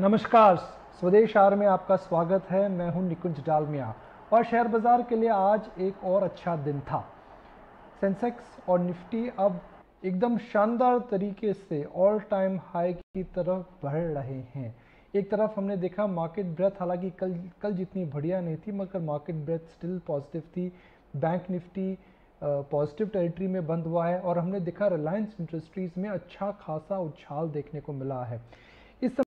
नमस्कार, स्वदेश आर में आपका स्वागत है। मैं हूँ निकुंज डालमिया और शेयर बाज़ार के लिए आज एक और अच्छा दिन था। सेंसेक्स और निफ्टी अब एकदम शानदार तरीके से ऑल टाइम हाई की तरफ़ बढ़ रहे हैं। एक तरफ़ हमने देखा मार्केट ब्रेथ हालाँकि कल कल जितनी बढ़िया नहीं थी, मगर मार्केट ब्रेथ स्टिल पॉजिटिव थी। बैंक निफ्टी पॉजिटिव टेरिटरी में बंद हुआ है और हमने देखा रिलायंस इंडस्ट्रीज़ में अच्छा खासा उछाल देखने को मिला है।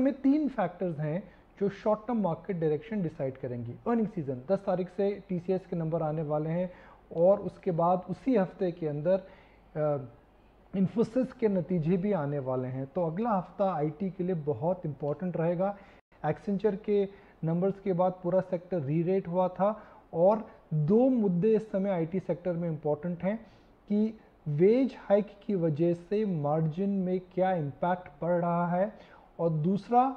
समय तीन फैक्टर्स हैं जो short term market direction decide करेंगी। अर्निंग सीज़न 10 तारीख से टीसीएस के नंबर आने वाले हैं और उसके बाद उसी हफ़्ते के अंदर इन्फोसिस के नतीजे भी आने वाले हैं। तो अगला हफ़्ता आईटी के लिए बहुत इंपॉर्टेंट रहेगा। एक्सेंचर के नंबर्स के बाद पूरा सेक्टर री रेट हुआ था और दो मुद्दे इस समय आईटी सेक्टर में इंपॉर्टेंट हैं कि वेज हाइक की वजह से मार्जिन में क्या इम्पैक्ट पड़ रहा है और दूसरा,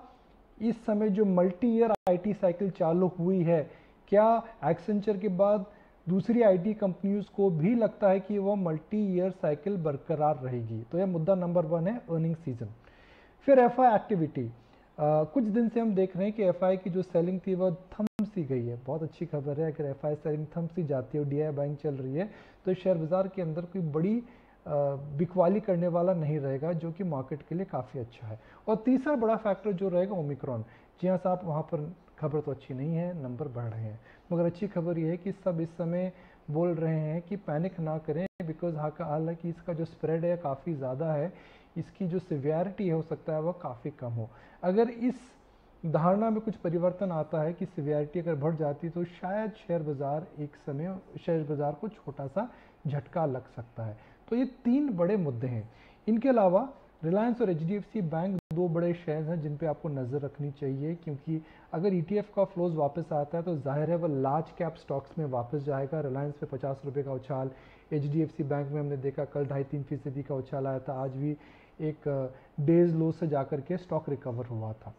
इस समय जो मल्टी ईयर आईटी साइकिल चालू हुई है, क्या एक्सेंचर के बाद दूसरी आईटी कंपनीज़ को भी लगता है कि वह मल्टी ईयर साइकिल बरकरार रहेगी? तो यह मुद्दा नंबर वन है अर्निंग सीज़न फिर एफआई एक्टिविटी कुछ दिन से हम देख रहे हैं कि एफआई की जो सेलिंग थी वह थम सी गई है। बहुत अच्छी खबर है, अगर एफआई सेलिंग थम सी जाती है और डी बाइंग चल रही है तो शेयर बाज़ार के अंदर कोई बड़ी बिकवाली करने वाला नहीं रहेगा, जो कि मार्केट के लिए काफ़ी अच्छा है। और तीसरा बड़ा फैक्टर जो रहेगा ओमिक्रॉन जी हाँ साहब, वहाँ पर खबर तो अच्छी नहीं है नंबर बढ़ रहे हैं। मगर अच्छी खबर यह है कि सब इस समय बोल रहे हैं कि पैनिक ना करें बिकॉज़ हालाँकि इसका जो स्प्रेड है काफ़ी ज़्यादा है, इसकी जो सिवियरिटी है हो सकता है वह काफ़ी कम हो। अगर इस धारणा में कुछ परिवर्तन आता है कि सिवियरिटी अगर बढ़ जाती तो शायद शेयर बाज़ार एक समय, शेयर बाज़ार को छोटा सा झटका लग सकता है। तो ये तीन बड़े मुद्दे हैं। इनके अलावा रिलायंस और HDFC बैंक दो बड़े शेयर्स हैं जिन पे आपको नज़र रखनी चाहिए, क्योंकि अगर ई e का फ्लोज वापस आता है तो ज़ाहिर है वह लार्ज कैप स्टॉक्स में वापस जाएगा। रिलायंस पे पचास रुपये का उछाल HDFC बैंक में हमने देखा कल ढाई तीन फ़ीसदी का उछाल आया था। आज भी एक डेज़ लो से जाकर के स्टॉक रिकवर हुआ था।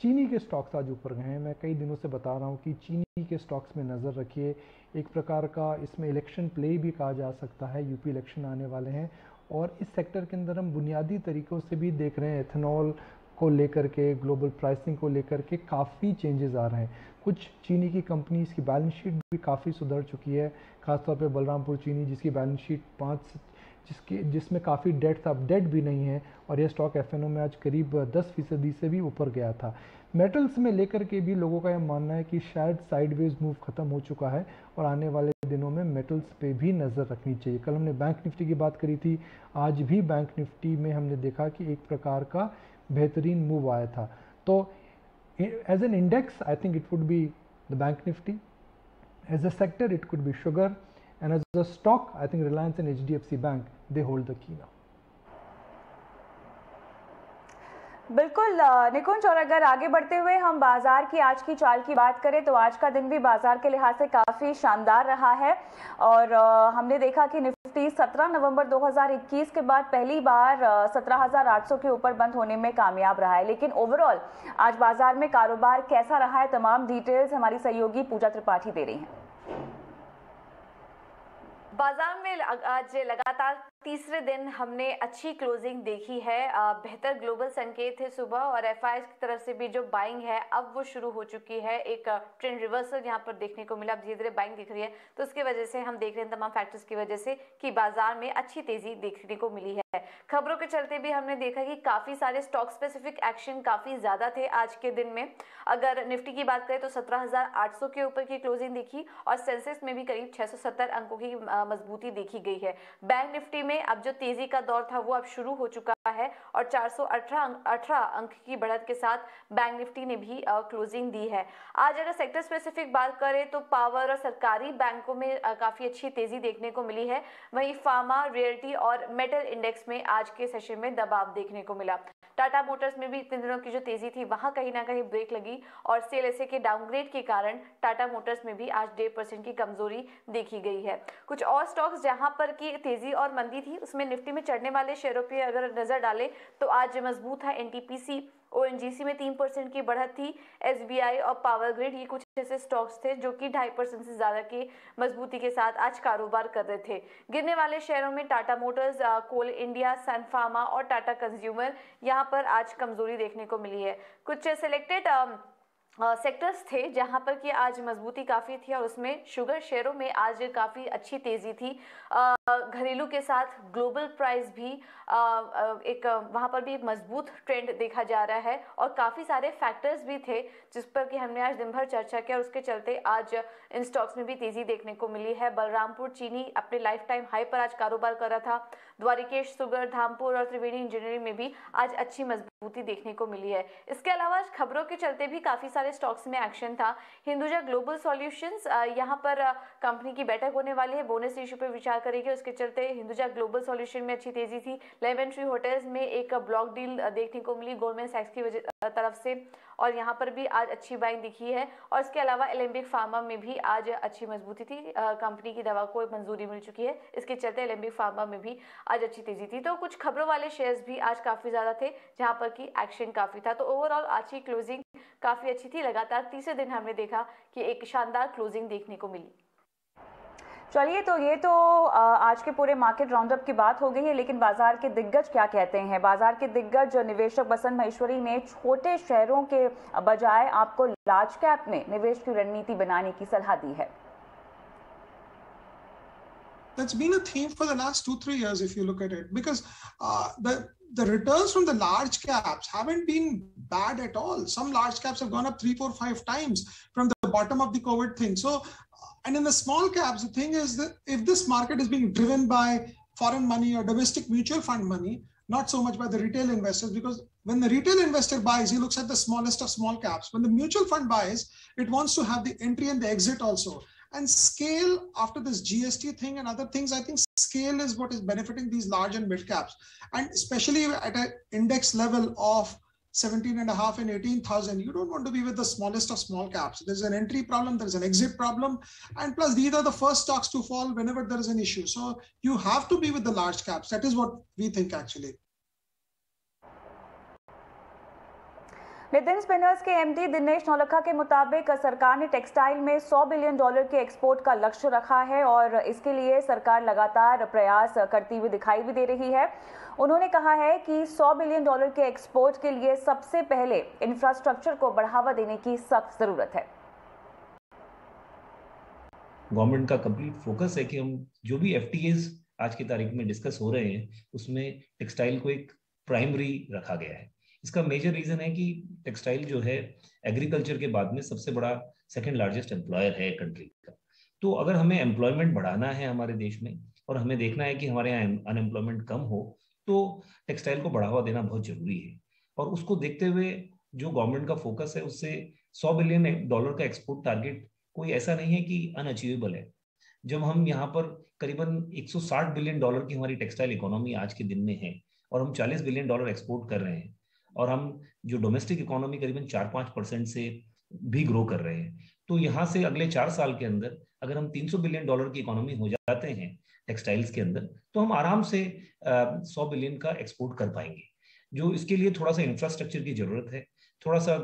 चीनी के स्टॉक्स आज ऊपर गए हैं। मैं कई दिनों से बता रहा हूँ कि चीनी के स्टॉक्स में नज़र रखिए। एक प्रकार का इसमें इलेक्शन प्ले भी कहा जा सकता है। यूपी इलेक्शन आने वाले हैं और इस सेक्टर के अंदर हम बुनियादी तरीक़ों से भी देख रहे हैं। एथेनॉल को लेकर के ग्लोबल प्राइसिंग को लेकर के काफ़ी चेंजेस आ रहे हैं। कुछ चीनी की कंपनीज़ की बैलेंस शीट भी काफ़ी सुधर चुकी है। खासतौर पे बलरामपुर चीनी, जिसकी बैलेंस शीट पाँच जिसकी, जिसमें काफ़ी डेट था। अब डेट भी नहीं है और यह स्टॉक एफएनओ में आज करीब 10 फ़ीसदी से भी ऊपर गया था। मेटल्स में लेकर के भी लोगों का यह मानना है कि शायद साइडवेज मूव खत्म हो चुका है और आने वाले दिनों में मेटल्स पे भी नज़र रखनी चाहिए। कल हमने बैंक निफ्टी की बात करी थी। आज भी बैंक निफ्टी में हमने देखा कि एक प्रकार का बेहतरीन मूव आया था। तो as an index I think it would be the bank Nifty as a sector it could be sugar And as a stock, I think Reliance and HDFC Bank, they hold the key now. बिल्कुल निकुंज और अगर आगे बढ़ते हुए हम बाज़ार की आज की चाल की बात करें तो आज का दिन भी बाज़ार के लिहाज से काफ़ी शानदार रहा है। और हमने देखा कि निफ्टी 17 नवंबर 2021 के बाद पहली बार 17,800 के ऊपर बंद होने में कामयाब रहा है। लेकिन ओवरऑल आज बाज़ार में कारोबार कैसा रहा है तमाम डिटेल्स हमारी सहयोगी पूजा त्रिपाठी दे रही हैं। बाज़ार में आज लगातार तीसरे दिन हमने अच्छी क्लोजिंग देखी है। बेहतर ग्लोबल संकेत है सुबह और एफ़ की तरफ़ से भी जो बाइंग है, अब वो शुरू हो चुकी है। एक ट्रेंड रिवर्सल यहाँ पर देखने को मिला। अब धीरे धीरे बाइंग दिख रही है। तो उसकी वजह से हम देख रहे हैं तमाम फैक्टर्स की वजह से कि बाज़ार में अच्छी तेज़ी देखने को मिली है। खबरों के चलते भी हमने देखा कि काफ़ी सारे स्टॉक स्पेसिफिक एक्शन काफ़ी ज़्यादा थे आज के दिन में। अगर निफ्टी की बात करें तो सत्रह के ऊपर की क्लोजिंग देखी और सेंसेक्स में भी करीब छह सौ सत्तर अंकों की मजबूती देखी गई है। बैंक निफ्टी में अब जो तेज़ी का दौर था वो अब शुरू हो चुका है और 418 अंक की बढ़त के साथ बैंक निफ्टी ने भी क्लोजिंग दी है। आज अगर सेक्टर स्पेसिफिक बात करें तो पावर और सरकारी बैंकों में काफ़ी अच्छी तेज़ी देखने को मिली है। वहीं फार्मा रियल्टी और मेटल इंडेक्स में आज के सेशन में दबाव देखने को मिला। टाटा मोटर्स में भी इतने दिनों की जो तेज़ी थी, वहाँ कहीं ना कहीं ब्रेक लगी और सेल एसे के डाउनग्रेड के कारण टाटा मोटर्स में भी आज डेढ़ परसेंट की कमज़ोरी देखी गई है। कुछ और स्टॉक्स जहाँ पर की तेज़ी और मंदी थी, उसमें निफ्टी में चढ़ने वाले शेयरों पर अगर नज़र डालें तो आज मज़बूत है एनटीपीसी ओएनजीसी में तीन परसेंट की बढ़त थी। एसबीआई और पावर ग्रिड ये कुछ ऐसे स्टॉक्स थे जो कि ढाई परसेंट से ज़्यादा की मजबूती के साथ आज कारोबार कर रहे थे। गिरने वाले शेयरों में Tata Motors Coal India Sun Pharma और टाटा कंज्यूमर यहाँ पर आज कमज़ोरी देखने को मिली है। कुछ सिलेक्टेड सेक्टर्स थे जहाँ पर कि आज मजबूती काफ़ी थी और उसमें शुगर शेयरों में आज काफ़ी अच्छी तेज़ी थी। घरेलू के साथ ग्लोबल प्राइस भी एक, वहाँ पर भी मज़बूत ट्रेंड देखा जा रहा है और काफ़ी सारे फैक्टर्स भी थे जिस पर कि हमने आज दिन भर चर्चा किया और उसके चलते आज इन स्टॉक्स में भी तेज़ी देखने को मिली है। बलरामपुर, चीनी अपने लाइफ टाइम हाई पर आज कारोबार कर रहा था। द्वारिकेश, सुगर, धामपुर और त्रिवेणी इंजीनियरिंग में भी आज अच्छी मजबूती देखने को मिली है। इसके अलावा खबरों के चलते भी काफ़ी सारे स्टॉक्स में एक्शन था। हिंदुजा ग्लोबल सॉल्यूशंस यहाँ पर कंपनी की बैठक होने वाली है। बोनस इश्यू पर विचार करेगी। उसके चलते हिंदुजा ग्लोबल सॉल्यूशन में अच्छी तेज़ी थी। लेवन लेवेंट्री होटल्स में एक ब्लॉक डील देखने को मिली। गोल्डमैन सैक्स की तरफ़ से और यहाँ पर भी आज अच्छी बाइंग दिखी है। और इसके अलावा एलेम्बिक फार्मा में भी आज अच्छी मजबूती थी। कंपनी की दवा को मंजूरी मिल चुकी है। इसके चलते एलेम्बिक फार्मा में भी आज अच्छी तेज़ी थी। तो कुछ खबरों वाले शेयर्स भी आज काफ़ी ज़्यादा थे, जहाँ पर कि एक्शन काफ़ी था। तो ओवरऑल आज की क्लोजिंग काफ़ी अच्छी थी। लगातार तीसरे दिन हमने देखा कि एक शानदार क्लोजिंग देखने को मिली। चलिए तो ये तो आज के पूरे मार्केट राउंडअप की बात हो गई है लेकिन बाज़ार के दिग्गज क्या कहते हैं बाज़ार के दिग्गज निवेशक बसंत महेश्वरी ने छोटे शहरों के बजाय आपको लार्ज कैप में निवेश की रणनीति बनाने की सलाह दी है That's been a theme for the last two, three years, if you look at it, because uh, the the returns from the large caps haven't been bad at all. Some large caps have gone up three, four, five times from the bottom of the COVID thing. So And in the small caps, the thing is that if this market is being driven by foreign money or domestic mutual fund money, not so much by the retail investors, because when the retail investor buys, he looks at the smallest of small caps. When the mutual fund buys, it wants to have the entry and the exit also. And scale after this GST thing and other things, I think scale is what is benefiting these large and mid caps. And especially at an index level of 17 and a half and 18,000, you don't want to be with the smallest of small caps. There's an entry problem, there's an exit problem. And plus, these are the first stocks to fall whenever there is an issue. So you have to be with the large caps. That is what we think actually. Nitin Spinners के MD Dinesh Naulakha के मुताबिक सरकार ने textile में 100 billion dollar के export का लक्ष्य रखा है और इसके लिए सरकार लगातार प्रयास करती हुई दिखाई भी दे रही है उन्होंने कहा है कि 100 बिलियन डॉलर के एक्सपोर्ट के लिए सबसे पहले इंफ्रास्ट्रक्चर को बढ़ावा देने की सख्त ज़रूरत है। गवर्नमेंट का कंप्लीट फोकस है कि हम जो भी एफ़ आज की तारीख में डिस्कस हो रहे हैं, उसमें टेक्सटाइल को एक प्राइमरी रखा गया है। इसका मेजर रीजन है कि टेक्सटाइल जो है एग्रीकल्चर के बाद में सबसे बड़ा सेकेंड लार्जेस्ट एम्प्लॉयर है कंट्री का। तो अगर हमें एम्प्लॉयमेंट बढ़ाना है हमारे देश में, और हमें देखना है कि हमारे यहाँ अनएम्प्लॉयमेंट कम हो तो टेक्सटाइल को बढ़ावा देना बहुत ज़रूरी है। और उसको देखते हुए जो गवर्नमेंट का फोकस है, उससे 100 बिलियन डॉलर का एक्सपोर्ट टारगेट कोई ऐसा नहीं है कि अनअचीवेबल है। जब हम यहाँ पर करीबन 160 बिलियन डॉलर की हमारी टेक्सटाइल इकोनॉमी आज के दिन में है और हम 40 बिलियन डॉलर एक्सपोर्ट कर रहे हैं और हम जो डोमेस्टिक इकोनॉमी करीबन चार पाँच परसेंट से भी ग्रो कर रहे हैं तो यहाँ से अगले चार साल के अंदर अगर हम 300 बिलियन डॉलर की इकोनॉमी हो जाते हैं टेक्सटाइल्स के अंदर तो हम आराम से सौ बिलियन का एक्सपोर्ट कर पाएँगे। जो इसके लिए थोड़ा सा इंफ्रास्ट्रक्चर की ज़रूरत है थोड़ा सा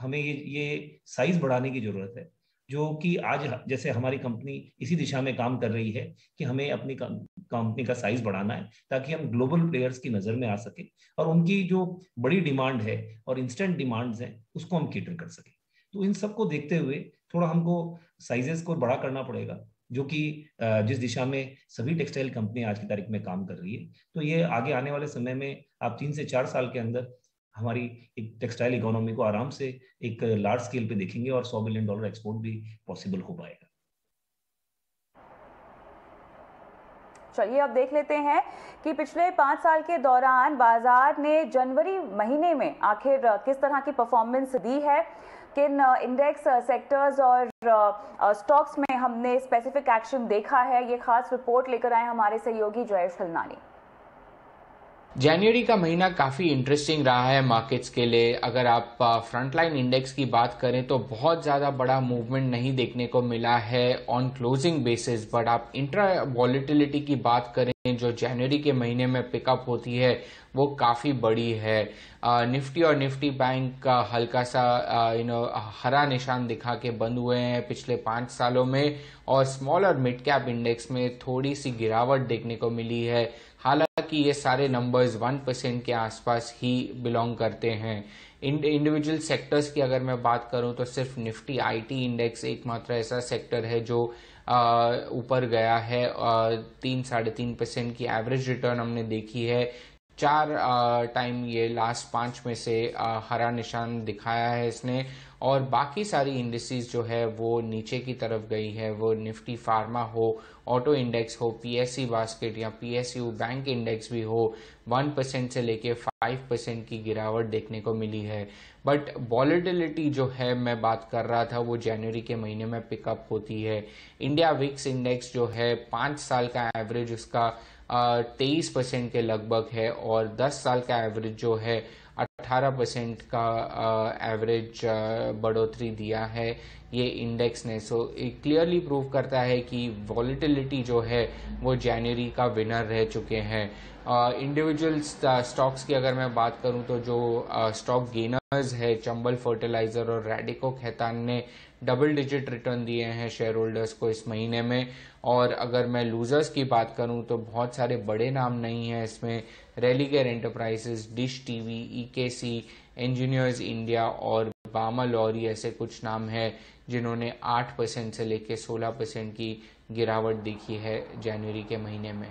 हमें ये ये साइज़ बढ़ाने की ज़रूरत है, जो कि आज जैसे हमारी कंपनी इसी दिशा में काम कर रही है कि हमें अपनी कंपनी का साइज़ बढ़ाना है, ताकि हम ग्लोबल प्लेयर्स की नज़र में आ सके और उनकी जो बड़ी डिमांड है और इंस्टेंट डिमांड्स हैं, उसको हम केटर कर सके। तो इन सबको देखते हुए थोड़ा हमको साइजेस को बड़ा करना पड़ेगा जो कि जिस दिशा में सभी टेक्सटाइल कंपनी आज की तारीख में काम कर रही है। तो ये आगे आने वाले समय में आप तीन से चार साल के अंदर हमारी एक टेक्सटाइल इकोनॉमी को आराम से एक लार्ज स्केल पे देखेंगे और 100 बिलियन डॉलर एक्सपोर्ट भी पॉसिबल हो पाएगा। चलिए अब देख लेते हैं कि पिछले पाँच साल के दौरान बाज़ार ने जनवरी महीने में आखिर किस तरह की परफॉर्मेंस दी है। किन इंडेक्स सेक्टर्स और स्टॉक्स में हमने स्पेसिफिक एक्शन देखा है। ये खास रिपोर्ट लेकर आए हमारे सहयोगी जयेश हलनानी जनवरी का महीना काफ़ी इंटरेस्टिंग रहा है मार्केट्स के लिए। अगर आप फ्रंटलाइन इंडेक्स की बात करें तो बहुत ज़्यादा बड़ा मूवमेंट नहीं देखने को मिला है ऑन क्लोजिंग बेसिस बट आप इंट्रा वॉलिटिलिटी की बात करें, जो जनवरी के महीने में पिकअप होती है, वो काफ़ी बड़ी है। निफ्टी और निफ्टी बैंक का हल्का सा यू नो हरा निशान दिखा के बंद हुए हैं पिछले पाँच सालों में। और स्मॉल और मिड कैप इंडेक्स में थोड़ी सी गिरावट देखने को मिली है। हालाँकि ये सारे नंबर्स वन परसेंट के आसपास ही बिलोंग करते हैं। इंडिविजुअल सेक्टर्स की अगर मैं बात करूँ तो सिर्फ़ निफ्टी आईटी इंडेक्स एकमात्र ऐसा सेक्टर है जो ऊपर गया है। तीन, साढ़े तीन परसेंट की एवरेज रिटर्न हमने देखी है। चार टाइम ये लास्ट पाँच में से हरा निशान दिखाया है इसने। और बाकी सारी इंडस्ट्रीज़ जो है वो नीचे की तरफ़ गई है। वो निफ्टी फार्मा हो ऑटो इंडेक्स हो पीएससी बास्केट या पीएसयू बैंक इंडेक्स भी हो, वन परसेंट से लेके फाइव परसेंट की गिरावट देखने को मिली है। बट वॉलिटिलिटी जो है, मैं बात कर रहा था, वो जनवरी के महीने में पिकअप होती है। इंडिया विक्स इंडेक्स जो है, पाँच साल का एवरेज उसका तेईस परसेंट के लगभग है और दस साल का एवरेज जो है 18 परसेंट का एवरेज बढ़ोतरी दिया है ये इंडेक्स ने। सो क्लियरली प्रूव करता है कि वॉलिटिलिटी जो है, वो जनवरी का विनर रह चुके हैं। इंडिविजुअल स्टॉक्स की अगर मैं बात करूँ तो जो स्टॉक गेनर्स है, चंबल फर्टिलाइज़र और रेडिको खेतान ने डबल डिजिट रिटर्न दिए हैं शेयर होल्डर्स को इस महीने में। और अगर मैं लूजर्स की बात करूँ तो बहुत सारे बड़े नाम नहीं हैं इसमें। Religare Enterprises Dish TV EKC engineers India और बामा लॉरी ऐसे कुछ नाम हैं जिन्होंने 8 परसेंट से लेकर 16 परसेंट की गिरावट देखी है जनवरी के महीने में।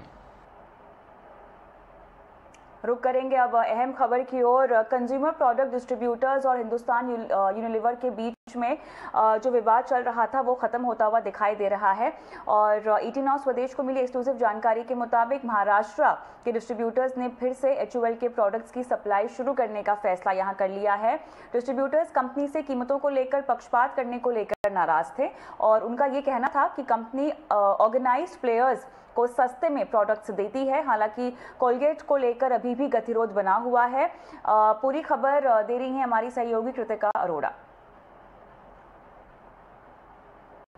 रुक करेंगे अब अहम खबर की ओर। कंज्यूमर प्रोडक्ट डिस्ट्रीब्यूटर्स और हिंदुस्तान यूनिलीवर के बीच में जो विवाद चल रहा था, वो खत्म होता हुआ दिखाई दे रहा है। और ईटी नौ स्वदेश को मिली एक्सक्लूसिव जानकारी के मुताबिक महाराष्ट्र के डिस्ट्रीब्यूटर्स ने फिर से एचयूएल के प्रोडक्ट्स की सप्लाई शुरू करने का फैसला यहाँ कर लिया है। डिस्ट्रीब्यूटर्स कंपनी से कीमतों को लेकर, पक्षपात करने को लेकर नाराज़ थे। और उनका ये कहना था कि कंपनी ऑर्गेनाइज प्लेयर्स को सस्ते में प्रोडक्ट्स देती है। हालाँकि कोलगेट को लेकर अभी भी गतिरोध बना हुआ है। पूरी खबर दे रही है हमारी सहयोगी Kritika Arora.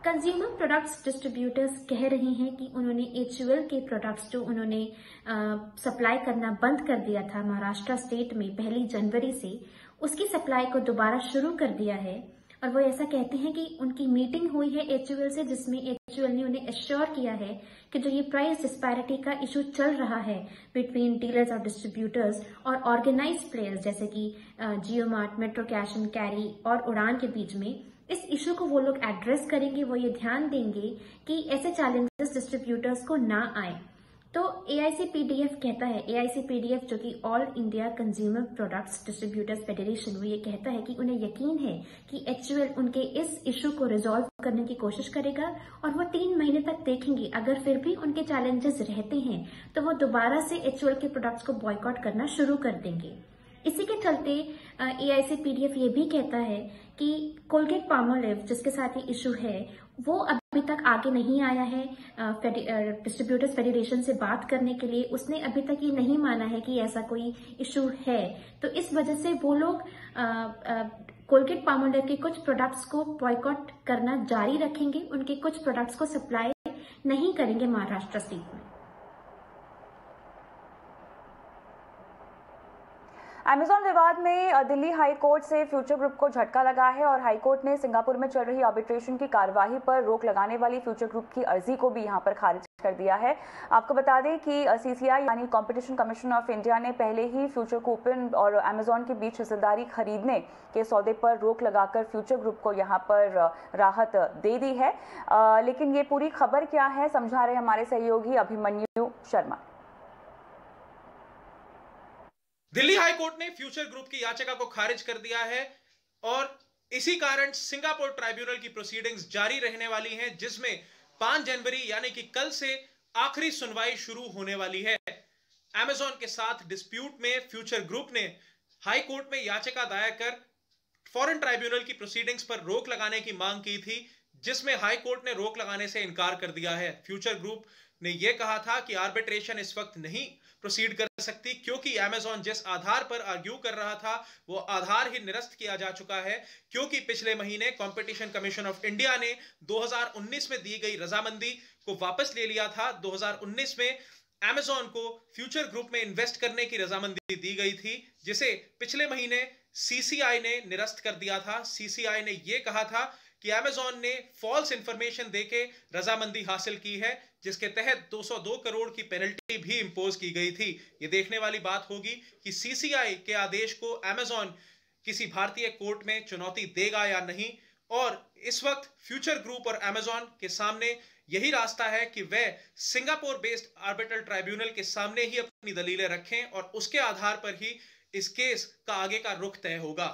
Consumer products distributors कह रहे हैं कि उन्होंने एच के प्रोडक्ट्स जो उन्होंने सप्लाई करना बंद कर दिया था महाराष्ट्र स्टेट में पहली जनवरी से, उसकी सप्लाई को दोबारा शुरू कर दिया है। और वो ऐसा कहते हैं कि उनकी मीटिंग हुई है एच से, जिसमें एच ने उन्हें एश्योर किया है कि जो ये प्राइस डिस्पैरिटी का इशू चल रहा है बिटवीन डीलर्स और डिस्ट्रीब्यूटर्स और ऑर्गेनाइज प्लेयर्स जैसे कि Jio Mart Metro Cash and Carry और उड़ान के बीच में, इस इशू को वो लोग एड्रेस करेंगे, वो ये ध्यान देंगे कि ऐसे चैलेंजेस डिस्ट्रीब्यूटर्स को ना आए। तो एआईसीपीडीएफ कहता है ए एआईसीपीडीएफ जो कि All India Consumer Products Distributors Federation वो ये कहता है कि उन्हें यकीन है कि एचयूएल उनके इस इशू को रिजोल्व करने की कोशिश करेगा और वो तीन महीने तक देखेंगे। अगर फिर भी उनके चैलेंजेस रहते हैं तो वो दोबारा से एचयूएल के प्रोडक्ट्स को बॉयकॉट करना शुरू कर देंगे। इसी के चलते ए आई ये भी कहता है कि कोलगेट पामोलिव जिसके साथ ये इशू है वो अभी तक आगे नहीं आया है डिस्ट्रीब्यूटर्स फेडरेशन से बात करने के लिए। उसने अभी तक ये नहीं माना है कि ऐसा कोई इशू है। तो इस वजह से वो लोग कोलगेट पामोडर के कुछ प्रोडक्ट्स को बॉयकॉट करना जारी रखेंगे। उनके कुछ प्रोडक्ट्स को सप्लाई नहीं करेंगे महाराष्ट्र स्टेट में। अमेजॉन विवाद में दिल्ली हाई कोर्ट से फ्यूचर ग्रुप को झटका लगा है और हाई कोर्ट ने सिंगापुर में चल रही आर्बिट्रेशन की कार्यवाही पर रोक लगाने वाली फ्यूचर ग्रुप की अर्जी को भी यहाँ पर खारिज कर दिया है। आपको बता दें कि सीसीआई यानी कंपटीशन कमीशन ऑफ़ इंडिया ने पहले ही फ्यूचर कूपन और अमेजॉन के बीच हिस्सेदारी खरीदने के सौदे पर रोक लगाकर फ्यूचर ग्रुप को यहाँ पर राहत दे दी है। लेकिन ये पूरी खबर क्या है, समझा रहे हमारे सहयोगी अभिमन्यु शर्मा। दिल्ली हाईकोर्ट ने फ्यूचर ग्रुप की याचिका को खारिज कर दिया है और इसी कारण सिंगापुर ट्राइब्यूनल की प्रोसीडिंग्स जारी रहने वाली हैं, जिसमें 5 जनवरी यानी कि कल से आखिरी सुनवाई शुरू होने वाली है। अमेजॉन के साथ डिस्प्यूट में फ्यूचर ग्रुप ने हाई कोर्ट में याचिका दायर कर फॉरेन ट्राइब्यूनल की प्रोसीडिंग्स पर रोक लगाने की मांग की थी, जिसमें हाई कोर्ट ने रोक लगाने से इनकार कर दिया है। फ्यूचर ग्रुप ने यह कहा था कि आर्बिट्रेशन इस वक्त नहीं प्रोसीड कर सकती, क्योंकि अमेजॉन जिस आधार पर आर्ग्यू कर रहा था, वो आधार ही निरस्त किया जा चुका है, क्योंकि पिछले महीने कंपटीशन कमीशन ऑफ़ इंडिया ने 2019 में दी गई रजामंदी को वापस ले लिया था। 2019 में एमेजॉन को फ्यूचर ग्रुप में इन्वेस्ट करने की रजामंदी दी गई थी, जिसे पिछले महीने सीसीआई ने निरस्त कर दिया था। सीसीआई ने यह कहा था कि अमेजॉन ने फॉल्स इंफॉर्मेशन देके रजामंदी हासिल की है। जिसके तहत 202 करोड़ की पेनल्टी भी इंपोज की गई थी। ये देखने वाली बात होगी कि सीसीआई के आदेश को अमेजॉन किसी भारतीय कोर्ट में चुनौती देगा या नहीं, और इस वक्त फ्यूचर ग्रुप और अमेजॉन के सामने यही रास्ता है कि वह सिंगापुर बेस्ड आर्बिटल ट्राइब्यूनल के सामने ही अपनी दलीलें रखें और उसके आधार पर ही इस केस का आगे का रुख तय होगा।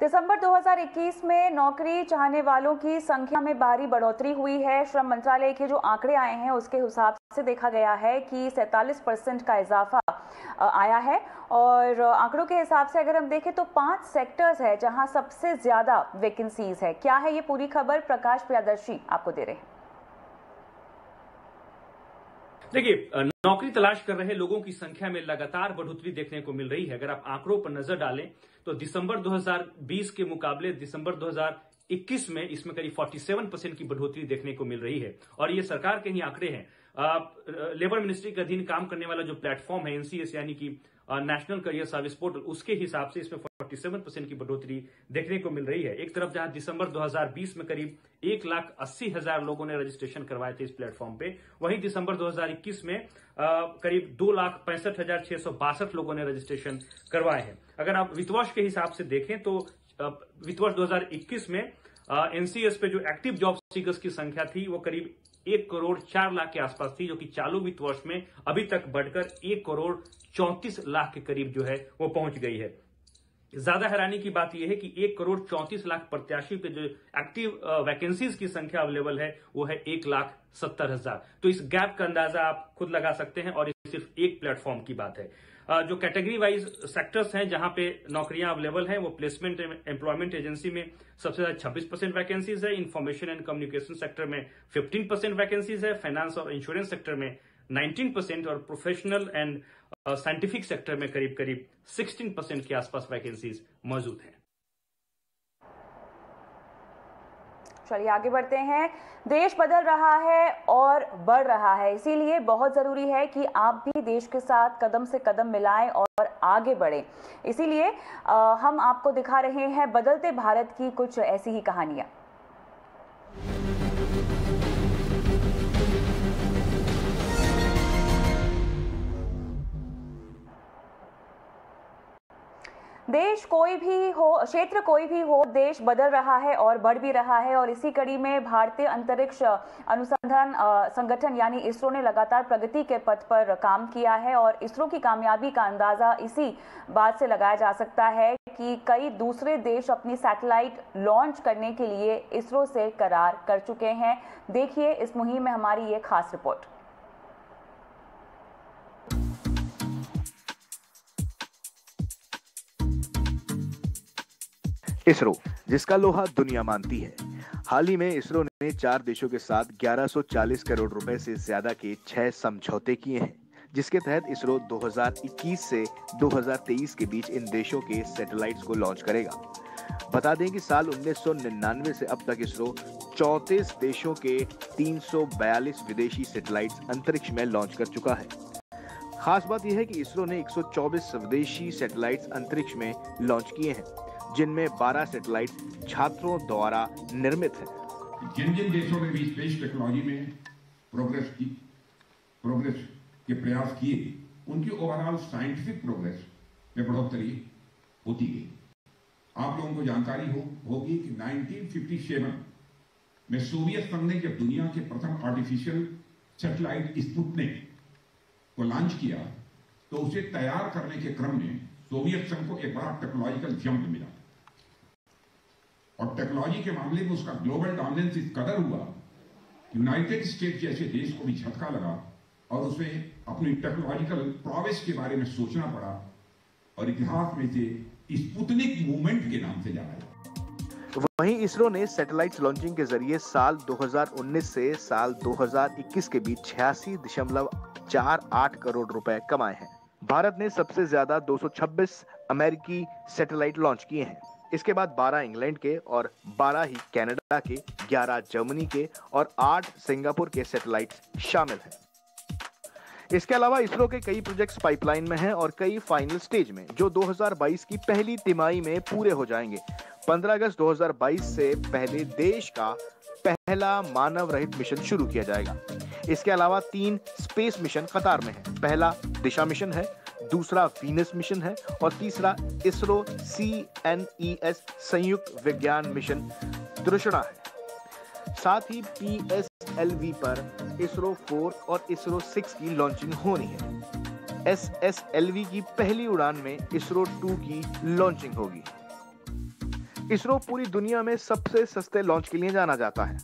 दिसंबर 2021 में नौकरी चाहने वालों की संख्या में भारी बढ़ोतरी हुई है। श्रम मंत्रालय के जो आंकड़े आए हैं, उसके हिसाब से देखा गया है कि 47 परसेंट का इजाफा आया है। और आंकड़ों के हिसाब से अगर हम देखें तो पाँच सेक्टर्स है जहाँ सबसे ज़्यादा वैकेंसीज है। क्या है ये पूरी खबर? प्रकाश प्रियादर्शी आपको दे रहे हैं। देखिए नौकरी तलाश कर रहे लोगों की संख्या में लगातार बढ़ोतरी देखने को मिल रही है। अगर आप आंकड़ों पर नज़र डालें तो दिसंबर 2020 के मुकाबले दिसंबर 2021 में इसमें करीब 47 परसेंट की बढ़ोतरी देखने को मिल रही है। और ये सरकार के ही आंकड़े हैं। लेबर मिनिस्ट्री के अधीन काम करने वाला जो प्लेटफॉर्म है, एनसीएस, यानी कि नेशनल करियर सर्विस पोर्टल उसके हिसाब से इसमें 47 परसेंट की बढ़ोतरी देखने को मिल रही है। एक तरफ़ जहाँ दिसंबर 2020 में करीब एक लाख अस्सी हज़ार लोगों ने रजिस्ट्रेशन करवाए थे इस प्लेटफॉर्म पे वहीं दिसंबर 2021 में आ, करीब दो लाख पैंसठ हज़ार छह सौ बासठ लोगों ने रजिस्ट्रेशन करवाए हैं। अगर आप वित्त वर्ष के हिसाब से देखें तो वित्त वर्ष दो हज़ार इक्कीस में एनसीएस पे जो एक्टिव जॉब सीकर्स की संख्या थी वो करीब एक करोड़ चार लाख के आसपास थी, जो कि चालू वित्त वर्ष में अभी तक बढ़कर एक करोड़ चौंतीस लाख के करीब जो है, वो पहुँच गई है। ज़्यादा हैरानी की बात यह है कि एक करोड़ चौंतीस लाख प्रत्याशी पे जो एक्टिव वैकेंसीज की संख्या अवेलेबल है, वो है एक लाख सत्तर हज़ार। तो इस गैप का अंदाज़ा आप खुद लगा सकते हैं और सिर्फ़ एक प्लेटफॉर्म की बात है। जो कैटेगरी वाइज सेक्टर्स हैं जहाँ पे नौकरियाँ अवेलेबल हैं, वो प्लेसमेंट एम्प्लॉयमेंट एजेंसी में सबसे ज़्यादा छब्बीस परसेंट वैकेंसीज है इन्फॉर्मेशन एंड कम्युनिकेशन सेक्टर में फिफ्टीन परसेंट वैकेंसीज है फाइनेंस और इंश्योरेंस सेक्टर में नाइनटीन परसेंट और प्रोफेशनल एंड साइंटिफिक सेक्टर में करीब करीब 16 परसेंट के आसपास वैकेंसीज मौजूद हैं। चलिए आगे बढ़ते हैं। देश बदल रहा है और बढ़ रहा है। इसीलिए बहुत ज़रूरी है कि आप भी देश के साथ कदम से कदम मिलाएँ और आगे बढ़ें। इसीलिए हम आपको दिखा रहे हैं बदलते भारत की कुछ ऐसी ही कहानियाँ। देश कोई भी हो, क्षेत्र कोई भी हो, देश बदल रहा है और बढ़ भी रहा है और इसी कड़ी में भारतीय अंतरिक्ष अनुसंधान संगठन यानी इसरो ने लगातार प्रगति के पथ पर काम किया है और इसरो की कामयाबी का अंदाज़ा इसी बात से लगाया जा सकता है कि कई दूसरे देश अपनी सैटेलाइट लॉन्च करने के लिए इसरो से करार कर चुके हैं। देखिए, इस मुहिम में हमारी ये खास रिपोर्ट। इसरो, जिसका लोहा दुनिया मानती है। हाल ही में इसरो ने चार देशों के साथ 1140 करोड़ रुपए से ज़्यादा के छह समझौते किए हैं, जिसके तहत इसरो 2021 से 2023 के बीच इन देशों के सैटेलाइट्स को लॉन्च करेगा। बता दें कि साल 1999 से अब तक इसरो चौतीस देशों के 342 विदेशी सैटेलाइट्स अंतरिक्ष में लॉन्च कर चुका है। खास बात यह है कि इसरो ने 124 स्वदेशी सैटेलाइट्स अंतरिक्ष में लॉन्च किए हैं। जिनमें 12 सैटेलाइट छात्रों द्वारा निर्मित है। जिन जिन देशों ने भी स्पेस टेक्नोलॉजी में प्रोग्रेस की प्रोग्रेस के प्रयास किए, उनकी ओवरऑल साइंटिफिक प्रोग्रेस में बढ़ोतरी होती गई। आप लोगों को जानकारी हो, होगी कि 1957 में सोवियत संघ ने जब दुनिया के प्रथम आर्टिफिशियल सैटेलाइट स्पुतनिक को लॉन्च किया तो उसे तैयार करने के क्रम में सोवियत संघ को एक बड़ा टेक्नोलॉजिकल जंप मिला। और टेक्नोलॉजी के मामले में उसका ग्लोबल डोमिनेंस इस कदर हुआ यूनाइटेड स्टेट जैसे देश को भी झटका लगा और उसे अपनी टेक्नोलॉजिकल प्रोवेस के बारे में सोचना पड़ा और इतिहास में से स्पुतनिक मूवमेंट के नाम से जाना जाता। वहीं इसरो ने सैटेलाइट लॉन्चिंग के ज़रिए साल 2019 से साल 2021 के बीच छियासी दशमलव चार आठ करोड़ रुपए कमाए हैं। भारत ने सबसे ज़्यादा 226 अमेरिकी सैटेलाइट लॉन्च किए हैं। इसके बाद 12 इंग्लैंड के और 12 ही कनाडा के 11 जर्मनी के और 8 सिंगापुर के सैटेलाइट शामिल हैं। इसके अलावा इसरो के कई प्रोजेक्ट्स पाइपलाइन में हैं और कई फाइनल स्टेज में, जो 2022 की पहली तिमाही में पूरे हो जाएँगे। 15 अगस्त 2022 से पहले देश का पहला मानव रहित मिशन शुरू किया जाएगा। इसके अलावा तीन स्पेस मिशन कतार में है। पहला दिशा मिशन है दूसरा वीनस मिशन है और तीसरा ISRO C N E S संयुक्त विज्ञान मिशन दृषणा है। साथ ही पी एस एल वी पर इसरो फोर और इसरो सिक्स की लॉन्चिंग होनी है। एस एस एल वी की पहली उड़ान में इसरो टू की लॉन्चिंग होगी। इसरो पूरी दुनिया में सबसे सस्ते लॉन्च के लिए जाना जाता है।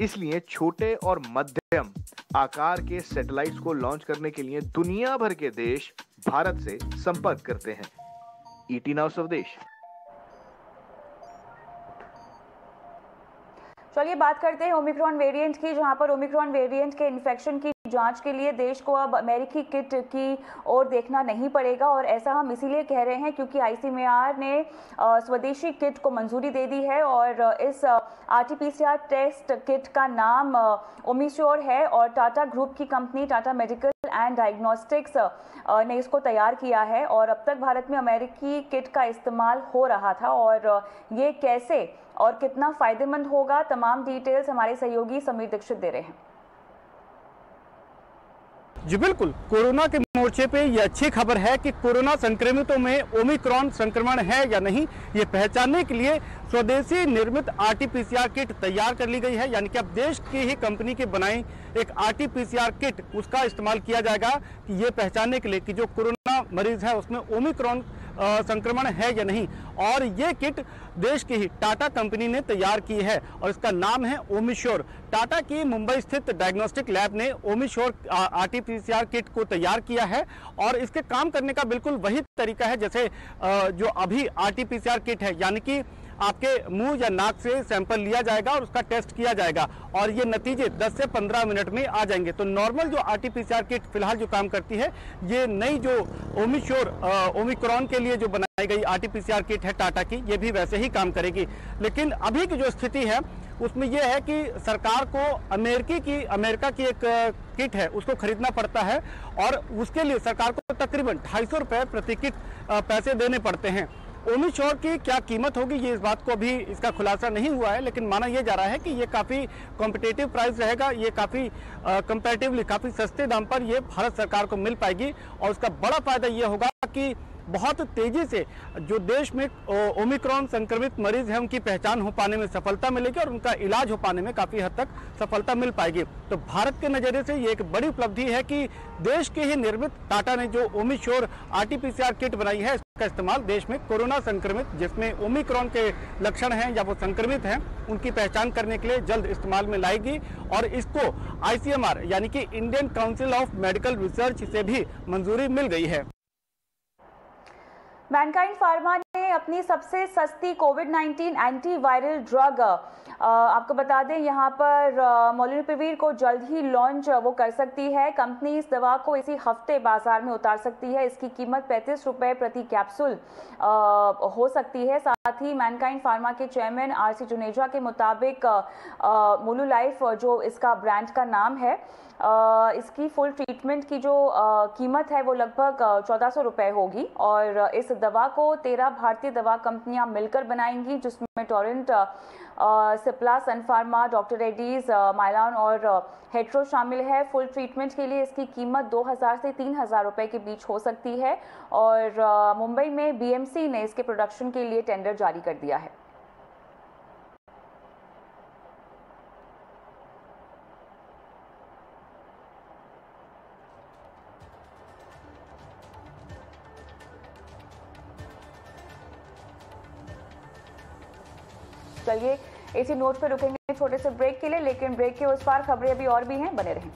इसलिए छोटे और मध्यम आकार के सैटेलाइट्स को लॉन्च करने के लिए दुनिया भर के देश भारत से संपर्क करते हैं। ET Now Swadesh. चलिए बात करते हैं ओमिक्रॉन वेरिएंट की, जहाँ पर ओमिक्रॉन वेरिएंट के इन्फेक्शन की जाँच के लिए देश को अब अमेरिकी किट की ओर देखना नहीं पड़ेगा और ऐसा हम इसीलिए कह रहे हैं क्योंकि आईसीएमआर ने स्वदेशी किट को मंजूरी दे दी है और इस आरटीपीसीआर टेस्ट किट का नाम ओमिश्योर है और टाटा ग्रुप की company Tata Medical and Diagnostics ने इसको तैयार किया है और अब तक भारत में अमेरिकी किट का इस्तेमाल हो रहा था और ये कैसे और कितना फ़ायदेमंद होगा, तमाम डिटेल्स हमारे सहयोगी समीर दीक्षित दे रहे हैं। जी बिल्कुल, कोरोना के मोर्चे पे ये अच्छी खबर है कि कोरोना संक्रमितों में ओमिक्रॉन संक्रमण है या नहीं, ये पहचानने के लिए स्वदेशी निर्मित आरटीपीसीआर किट तैयार कर ली गई है। यानी कि अब देश की ही कंपनी के बनाई एक आरटीपीसीआर किट, उसका इस्तेमाल किया जाएगा कि ये पहचानने के लिए कि जो कोरोना मरीज़ है, उसमें ओमिक्रॉन संक्रमण है या नहीं। और ये किट देश की ही टाटा कंपनी ने तैयार की है और इसका नाम है ओमिश्योर। टाटा की मुंबई स्थित डायग्नोस्टिक लैब ने ओमिश्योर आरटीपीसीआर किट को तैयार किया है और इसके काम करने का बिल्कुल वही तरीका है जैसे जो अभी आरटीपीसीआर किट है, यानी कि आपके मुँह या नाक से सैंपल लिया जाएगा और उसका टेस्ट किया जाएगा। और ये नतीजे 10 से 15 मिनट में आ जाएँगे। तो नॉर्मल जो आरटीपीसीआर किट फ़िलहाल जो काम करती है, ये नई जो ओमिश्योर ओमिक्रॉन के लिए जो बनाई गई आरटीपीसीआर किट है टाटा की, ये भी वैसे ही काम करेगी। लेकिन अभी की जो स्थिति है, उसमें यह है कि सरकार को अमेरिकी की, अमेरिका की एक किट है, उसको खरीदना पड़ता है और उसके लिए सरकार को तकरीबन ढाई सौ रुपये प्रति किट पैसे देने पड़ते हैं। ओमिश्योर की क्या कीमत होगी, ये इस बात को अभी इसका खुलासा नहीं हुआ है, लेकिन माना यह जा रहा है कि ये काफ़ी कॉम्पिटेटिव प्राइस रहेगा, ये काफ़ी कंपेरेटिवली काफ़ी सस्ते दाम पर ये भारत सरकार को मिल पाएगी, और उसका बड़ा फ़ायदा ये होगा कि बहुत तेज़ी से जो देश में ओमिक्रॉन संक्रमित मरीज़ हैं, उनकी पहचान हो पाने में सफलता मिलेगी और उनका इलाज हो पाने में काफ़ी हद तक सफलता मिल पाएगी। तो भारत के नज़रिए से ये एक बड़ी उपलब्धि है कि देश के ही निर्मित टाटा ने जो ओमिश्योर आरटीपीसीआर किट बनाई है इसका इस्तेमाल देश में कोरोना संक्रमित, जिसमें ओमिक्रॉन के लक्षण हैं या वो संक्रमित हैं, उनकी पहचान करने के लिए जल्द इस्तेमाल में लाएगी। और इसको आईसीएमआर, यानी कि Indian Council of Medical Research से भी मंजूरी मिल गई है। मैनकाइंड फार्मा ने अपनी सबसे सस्ती कोविड 19 एंटीवायरल ड्रग आपको बता दें, यहाँ पर मोलिनपिवीर को जल्द ही लॉन्च वो कर सकती है। कंपनी इस दवा को इसी हफ़्ते बाज़ार में उतार सकती है। इसकी कीमत पैंतीस रुपए प्रति कैप्सूल हो सकती है। साथ ही मैनकाइंड फार्मा के चेयरमैन आर सी जुनेजा के मुताबिक मोलू लाइफ जो इसका ब्रांड का नाम है इसकी फुल ट्रीटमेंट की जो कीमत है वो लगभग चौदह सौ रुपये होगी। और इस दवा को तेरह भारतीय दवा कंपनियाँ मिलकर बनाएँगी, जिसमें Torrent Cipla sun pharma doctor Reddy's Mylan और हेट्रो शामिल है। फुल ट्रीटमेंट के लिए इसकी कीमत 2000 से 3000 रुपए के बीच हो सकती है और मुंबई में बीएमसी ने इसके प्रोडक्शन के लिए टेंडर जारी कर दिया है। चलिए इसी नोट पर रुकेंगे छोटे से ब्रेक के लिए, लेकिन ब्रेक के उस पार खबरें अभी और भी हैं, बने रहें।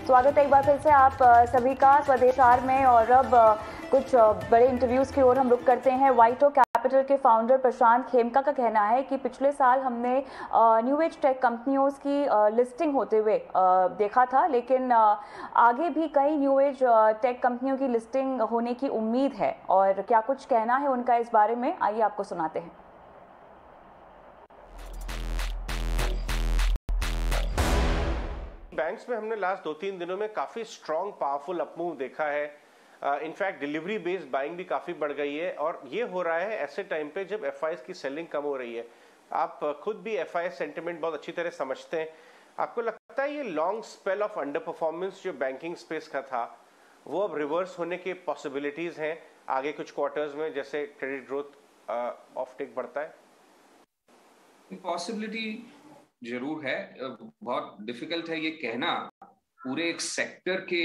तो स्वागत है एक बार फिर से आप सभी का स्वदेशार में, और अब कुछ बड़े इंटरव्यूज़ की ओर हम रुक करते हैं। वाइटो कैपिटल के फाउंडर प्रशांत खेमका का कहना है कि पिछले साल हमने न्यू एज टेक कंपनियों की लिस्टिंग होते हुए देखा था, लेकिन आगे भी कई न्यू एज टेक कंपनियों की लिस्टिंग होने की उम्मीद है। और क्या कुछ कहना है उनका इस बारे में? आइए आपको सुनाते हैं। बैंक्स में हमने लास्ट दो तीन दिनों में काफ़ी स्ट्रॉन्ग पावरफुल अपमूव देखा है। इनफैक्ट डिलीवरी बेस्ड बाइंग भी काफ़ी बढ़ गई है और ये हो रहा है ऐसे टाइम पे जब एफ़ की सेलिंग कम हो रही है। आप खुद भी एफ़ सेंटिमेंट बहुत अच्छी तरह समझते हैं। आपको लगता है ये long spell of under performance जो बैंकिंग स्पेस का था, वो अब रिवर्स होने की पॉसिबिलिटीज हैं आगे कुछ क्वार्टर्स में, जैसे क्रेडिट ग्रोथ ऑफ़ टेक बढ़ता है? पॉसिबिलिटी ज़रूर है। बहुत डिफ़िकल्ट है ये कहना। पूरे एक सेक्टर के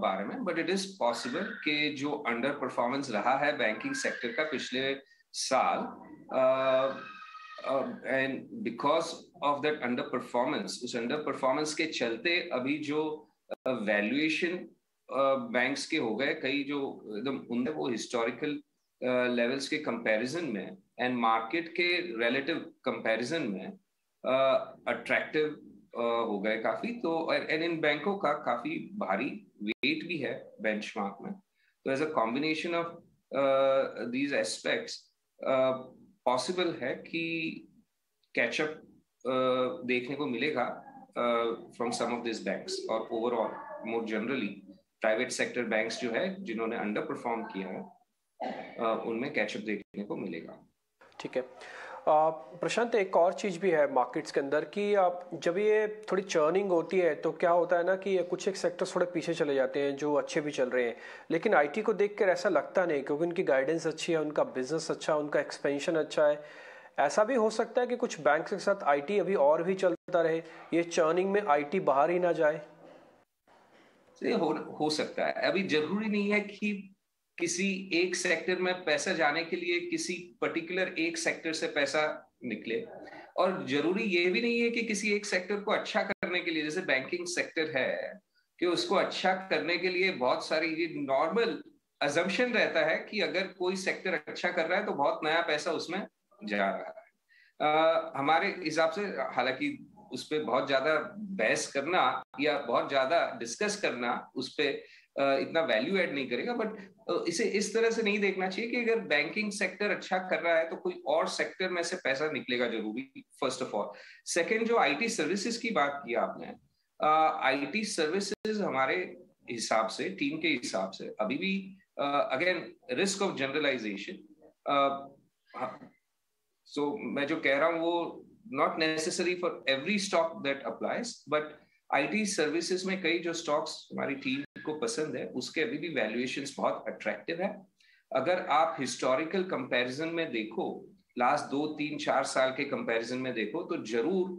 बारे में बट इट इज़ पॉसिबल कि जो अंडर परफॉर्मेंस रहा है बैंकिंग सेक्टर का पिछले साल and because of that under performance उस अंडर परफॉर्मेंस के चलते अभी जो वैल्यूएशन बैंक्स के हो गए, कई जो एकदम उनमें वो हिस्टोरिकल लेवल्स के कंपैरिजन में एंड मार्केट के रिलेटिव कंपैरिजन में अट्रैक्टिव हो गए काफ़ी तो एंड इन बैंकों का काफ़ी भारी वेट भी है बेंचमार्क में। तो as a combination of these aspects possible है कि कैचअप uh, देखने को मिलेगा from some of this banks और overall more generally private sector banks जो है जिन्होंने अंडर परफॉर्म किया है uh, उनमें कैचअप देखने को मिलेगा। ठीक है। प्रशांत एक और चीज़ भी है मार्केट्स के अंदर कि आप जब ये थोड़ी चर्निंग होती है तो क्या होता है ना कि कुछ एक सेक्टर्स थोड़े पीछे चले जाते हैं जो अच्छे भी चल रहे हैं। लेकिन आईटी को देखकर ऐसा लगता नहीं क्योंकि उनकी गाइडेंस अच्छी है उनका बिज़नेस अच्छा है उनका एक्सपेंशन अच्छा है। ऐसा भी हो सकता है कि कुछ बैंक के साथ आईटी अभी और भी चलता रहे ये चर्निंग में आईटी बाहर ही ना जाए। हो, हो सकता है। अभी ज़रूरी नहीं है कि किसी एक सेक्टर में पैसा जाने के लिए किसी पर्टिकुलर एक सेक्टर से पैसा निकले। और ज़रूरी ये भी नहीं है कि किसी एक सेक्टर को अच्छा करने के लिए जैसे बैंकिंग सेक्टर है कि उसको अच्छा करने के लिए बहुत सारी ये नॉर्मल अजम्पन रहता है कि अगर कोई सेक्टर अच्छा कर रहा है तो बहुत नया पैसा उसमें जा रहा है। आ, हमारे हिसाब से हालाँकि उस पर बहुत ज़्यादा बहस करना या बहुत ज़्यादा डिस्कस करना उस पर इतना वैल्यू ऐड नहीं करेगा बट इसे इस तरह से नहीं देखना चाहिए कि अगर बैंकिंग सेक्टर अच्छा कर रहा है तो कोई और सेक्टर में से पैसा निकलेगा ज़रूरी फ़र्स्ट ऑफ़ ऑल सेकेंड जो आईटी सर्विसेज़ की बात की आपने आईटी सर्विसेज़ हमारे हिसाब से टीम के हिसाब से, अभी भी again risk of generalisation so मैं जो कह रहा हूँ, वो not necessary for every stock that applies but IT services में कई जो स्टॉक्स हमारी टीम को पसंद है उसके अभी भी वैल्यूएशन बहुत अट्रैक्टिव है। अगर आप हिस्टोरिकल कंपैरिजन में देखो लास्ट दो तीन चार साल के कंपैरिजन में देखो तो ज़रूर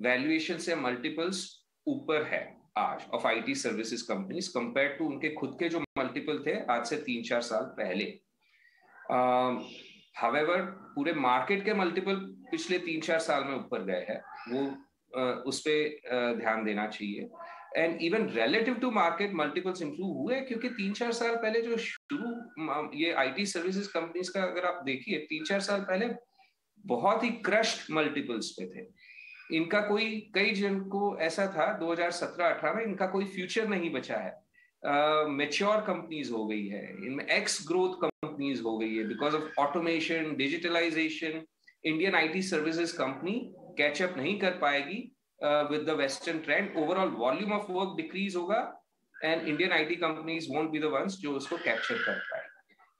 वैल्यूएशन से मल्टीपल्स ऊपर है आज of IT services companies compare to उनके खुद के जो मल्टीपल थे आज से तीन चार साल पहले। हावेवर uh, पूरे मार्केट के मल्टीपल पिछले तीन चार साल में ऊपर गए हैं। वो uh, उस पर uh, ध्यान देना चाहिए। And even relative to market multiples improve हुए क्योंकि तीन चार साल पहले जो शुरू ये आईटी सर्विसेज़ कंपनीज़ का अगर आप देखिए तीन चार साल पहले बहुत ही क्रश्ड मल्टीपल्स पे थे। इनका कोई कई जन को ऐसा था 2017-18 में इनका कोई फ्यूचर नहीं बचा है। मेच्योर uh, कंपनीज़ हो गई है इनमें एक्स ग्रोथ कंपनीज़ हो गई है because of automation digitalisation Indian IT services company catch up नहीं कर पाएगी। With the Western trend, overall volume of work decrease होगा and Indian IT companies won't be the ones जो उसको capture कर पाए।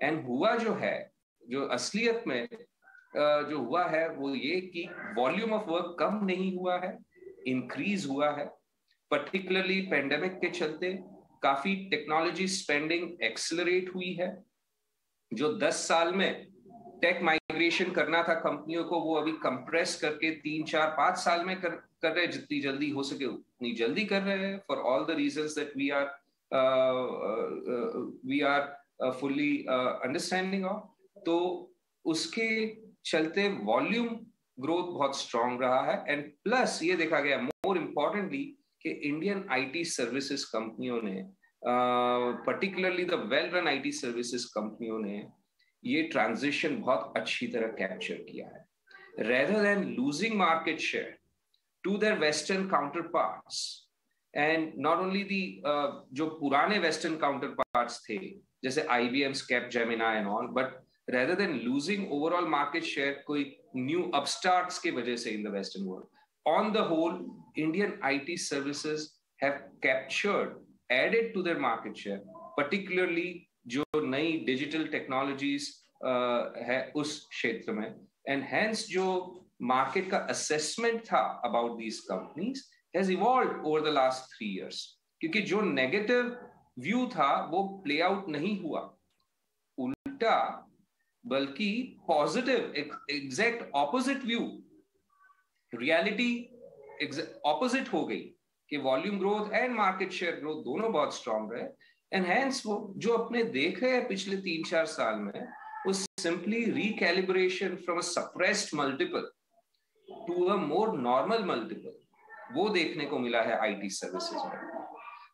And हुआ जो है जो असलियत में uh, जो हुआ है वो ये कि वॉल्यूम ऑफ़ वर्क कम नहीं हुआ है इंक्रीज हुआ है। पर्टिकुलरली पेंडेमिक के चलते काफ़ी टेक्नोलॉजी स्पेंडिंग एक्सलरेट हुई है जो 10 साल में टेक माइग्रेशन करना था कंपनियों को, वो अभी कंप्रेस करके तीन, चार, पाँच साल में कर कर रहे हैं, जितनी जल्दी हो सके उतनी जल्दी कर रहे हैं। For all the reason that we are we are fully understanding of तो उसके चलते वॉल्यूम ग्रोथ बहुत स्ट्रांग रहा है। एंड प्लस ये देखा गया मोर इम्पोर्टेंटली कि इंडियन आईटी सर्विसेज़ कंपनियों ने particularly the well run IT services कंपनियों ने ये ट्रांजिशन बहुत अच्छी तरह कैप्चर किया है। Rather than losing market share to their western counterparts and not only the जो पुराने वेस्टर्न काउंटर पार्ट्स थे, जैसे IBM Capgemini and all but rather than losing overall market share कोई न्यू अपस्टार्ट्स के वजह से in the western world on the whole Indian IT services have captured added to their market share particularly जो नई digital technologies है उस क्षेत्र में। एंड हैंस जो मार्केट का असेसमेंट था about these companies has evolve over the last three years क्योंकि जो नेगेटिव व्यू था, वो प्ले आउट नहीं हुआ। उल्टा, बल्कि positive exact opposite view reality opposite हो गई कि volume growth and market share growth दोनों बहुत स्ट्रांग रहे। एंड हैंस वो, जो अपने देख रहे हैं पिछले तीन चार साल में, वो simply recalibration from a suppressed multiple to a more normal multiple वो देखने को मिला है आईटी सर्विसेज़ में।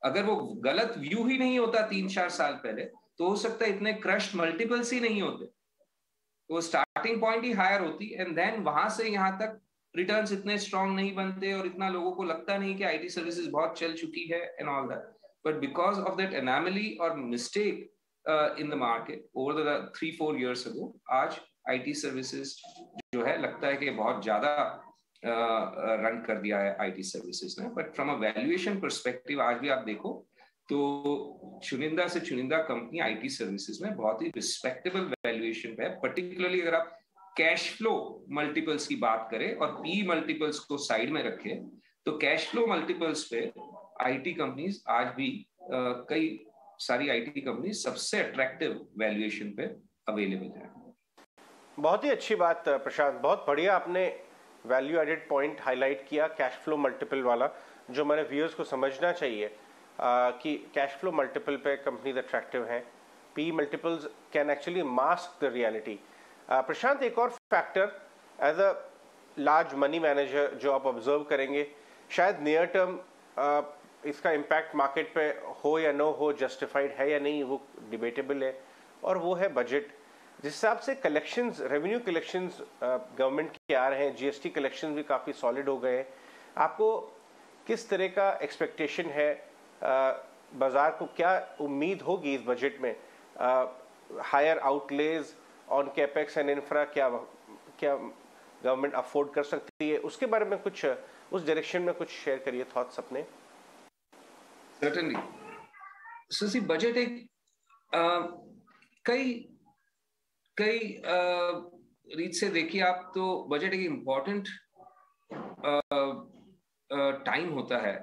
अगर वो गलत व्यू ही नहीं होता तीन चार साल पहले तो हो सकता है इतने क्रश्ड मल्टीपल्स ही नहीं होते। तो स्टार्टिंग पॉइंट ही हायर होती एंड देन वहाँ से यहाँ तक रिटर्न्स इतने स्ट्रांग नहीं बनते, और इतना लोगों को लगता नहीं कि आईटी सर्विसेज़ बहुत चल चुकी है and all that but because of that anomaly और mistake in the market over the three four years ago आज आईटी सर्विसेज़ जो है लगता है कि बहुत ज़्यादा रन uh, कर दिया है आईटी सर्विसेज़ ने। But from a valuation perspective आज भी आप देखो तो चुनिंदा से चुनिंदा कंपनी आईटी सर्विसेज़ में बहुत ही रिस्पेक्टेबल वैल्यूएशन पे है। पर्टिकुलरली अगर आप कैश फ्लो मल्टीपल्स की बात करें और पी मल्टीपल्स को साइड में रखें तो कैश फ्लो मल्टीपल्स पे आईटी कंपनीज़ आज भी कई सारी आईटी कंपनी सबसे अट्रैक्टिव वैल्यूएशन पे अवेलेबल है। बहुत ही अच्छी बात प्रशांत। बहुत बढ़िया आपने वैल्यू एडेड पॉइंट हाईलाइट किया कैश फ्लो मल्टीपल वाला जो हमारे व्यूअर्स को समझना चाहिए आ, कि कैश फ्लो मल्टीपल पे कंपनीज़ अट्रैक्टिव हैं। P multiples can actually mask the reality Prashant एक और factor as a large money manager जो आप ऑब्ज़र्व करेंगे शायद नियर टर्म इसका इम्पैक्ट मार्केट पे हो या नो हो जस्टिफाइड है या नहीं, वो डिबेटेबल है। और वो है बजट जिस हिसाब से कलेक्शंस रेवेन्यू कलेक्शंस गवर्नमेंट के आ रहे हैं जीएसटी कलेक्शन भी काफ़ी सॉलिड हो गए हैं। आपको किस तरह का एक्सपेक्टेशन है? बाज़ार को क्या उम्मीद होगी इस बजट में? Higher outlays on capex and infra क्या क्या गवर्नमेंट अफोर्ड कर सकती है? उसके बारे में कुछ, उस डायरेक्शन में कुछ शेयर करिए थॉट्स अपने। सर्टेनली सो बजट एक कई कई रीत से देखिए आप तो बजट एक इंपॉर्टेंट टाइम होता है।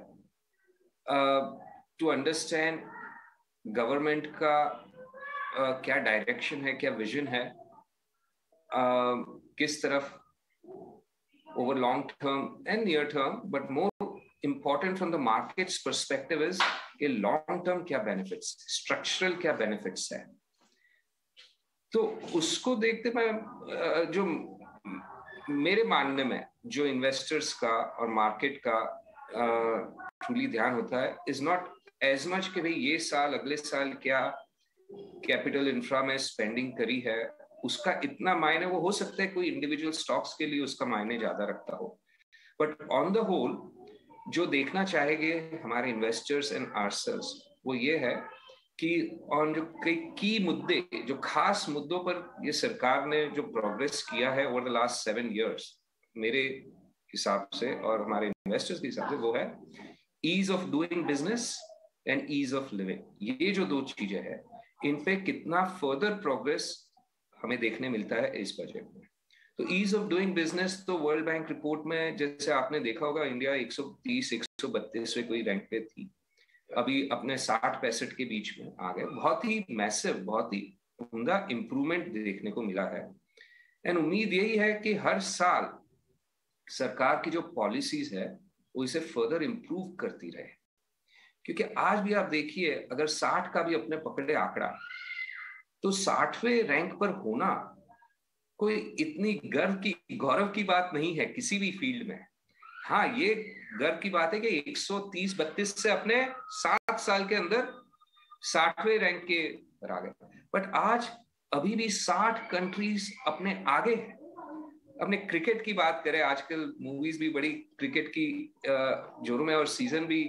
टू अंडरस्टैंड गवर्नमेंट का क्या डायरेक्शन है क्या विजन है किस तरफ़ over long term and near term, but more important from the market's perspective is a long term क्या benefits, structural क्या benefits है तो उसको देखते मैं जो मेरे मानने में जो इन्वेस्टर्स का और मार्केट का ट्रूली ध्यान होता है इज़ नॉट एज मच कि भाई ये साल अगले साल क्या कैपिटल इंफ्रा में स्पेंडिंग करी है उसका इतना मायने वो हो सकता है कोई इंडिविजुअल स्टॉक्स के लिए उसका मायने ज़्यादा रखता हो। बट ऑन द होल जो देखना चाहेंगे हमारे इन्वेस्टर्स एंड आर्सल्स वो ये है कि ऑन जो कई की मुद्दे, जो खास मुद्दों पर ये सरकार ने जो प्रोग्रेस किया है over the last seven years मेरे हिसाब से और हमारे इन्वेस्टर्स के हिसाब से वो है ease of doing business and ease of living ये जो दो चीज़ें हैं इन पे कितना फर्दर प्रोग्रेस हमें देखने मिलता है इस बजट में। तो ईज ऑफ़ डूइंग बिज़नेस तो वर्ल्ड बैंक रिपोर्ट में, जैसे आपने देखा होगा इंडिया 130 132 कोई रैंक पे थी। अभी अपने साठ पैंसठ के बीच में आ गए। बहुत ही मैसिव बहुत ही उमदा इम्प्रूवमेंट देखने को मिला है। एंड उम्मीद यही है कि हर साल सरकार की जो पॉलिसीज़ है, वो इसे फर्दर इम्प्रूव करती रहे। क्योंकि आज भी आप देखिए, अगर साठ का भी अपने पकड़े आंकड़ा तो साठवें रैंक पर होना कोई इतनी गर्व की, गौरव की बात नहीं है किसी भी फ़ील्ड में। हाँ ये गर्व की बात है कि 130 बत्तीस से अपने सात साल के अंदर साठवें रैंक के पर आ गए। बट आज अभी भी साठ कंट्रीज़ अपने आगे हैं। अपने क्रिकेट की बात करें, आजकल मूवीज़ भी बड़ी क्रिकेट की जोरों में, और सीज़न भी,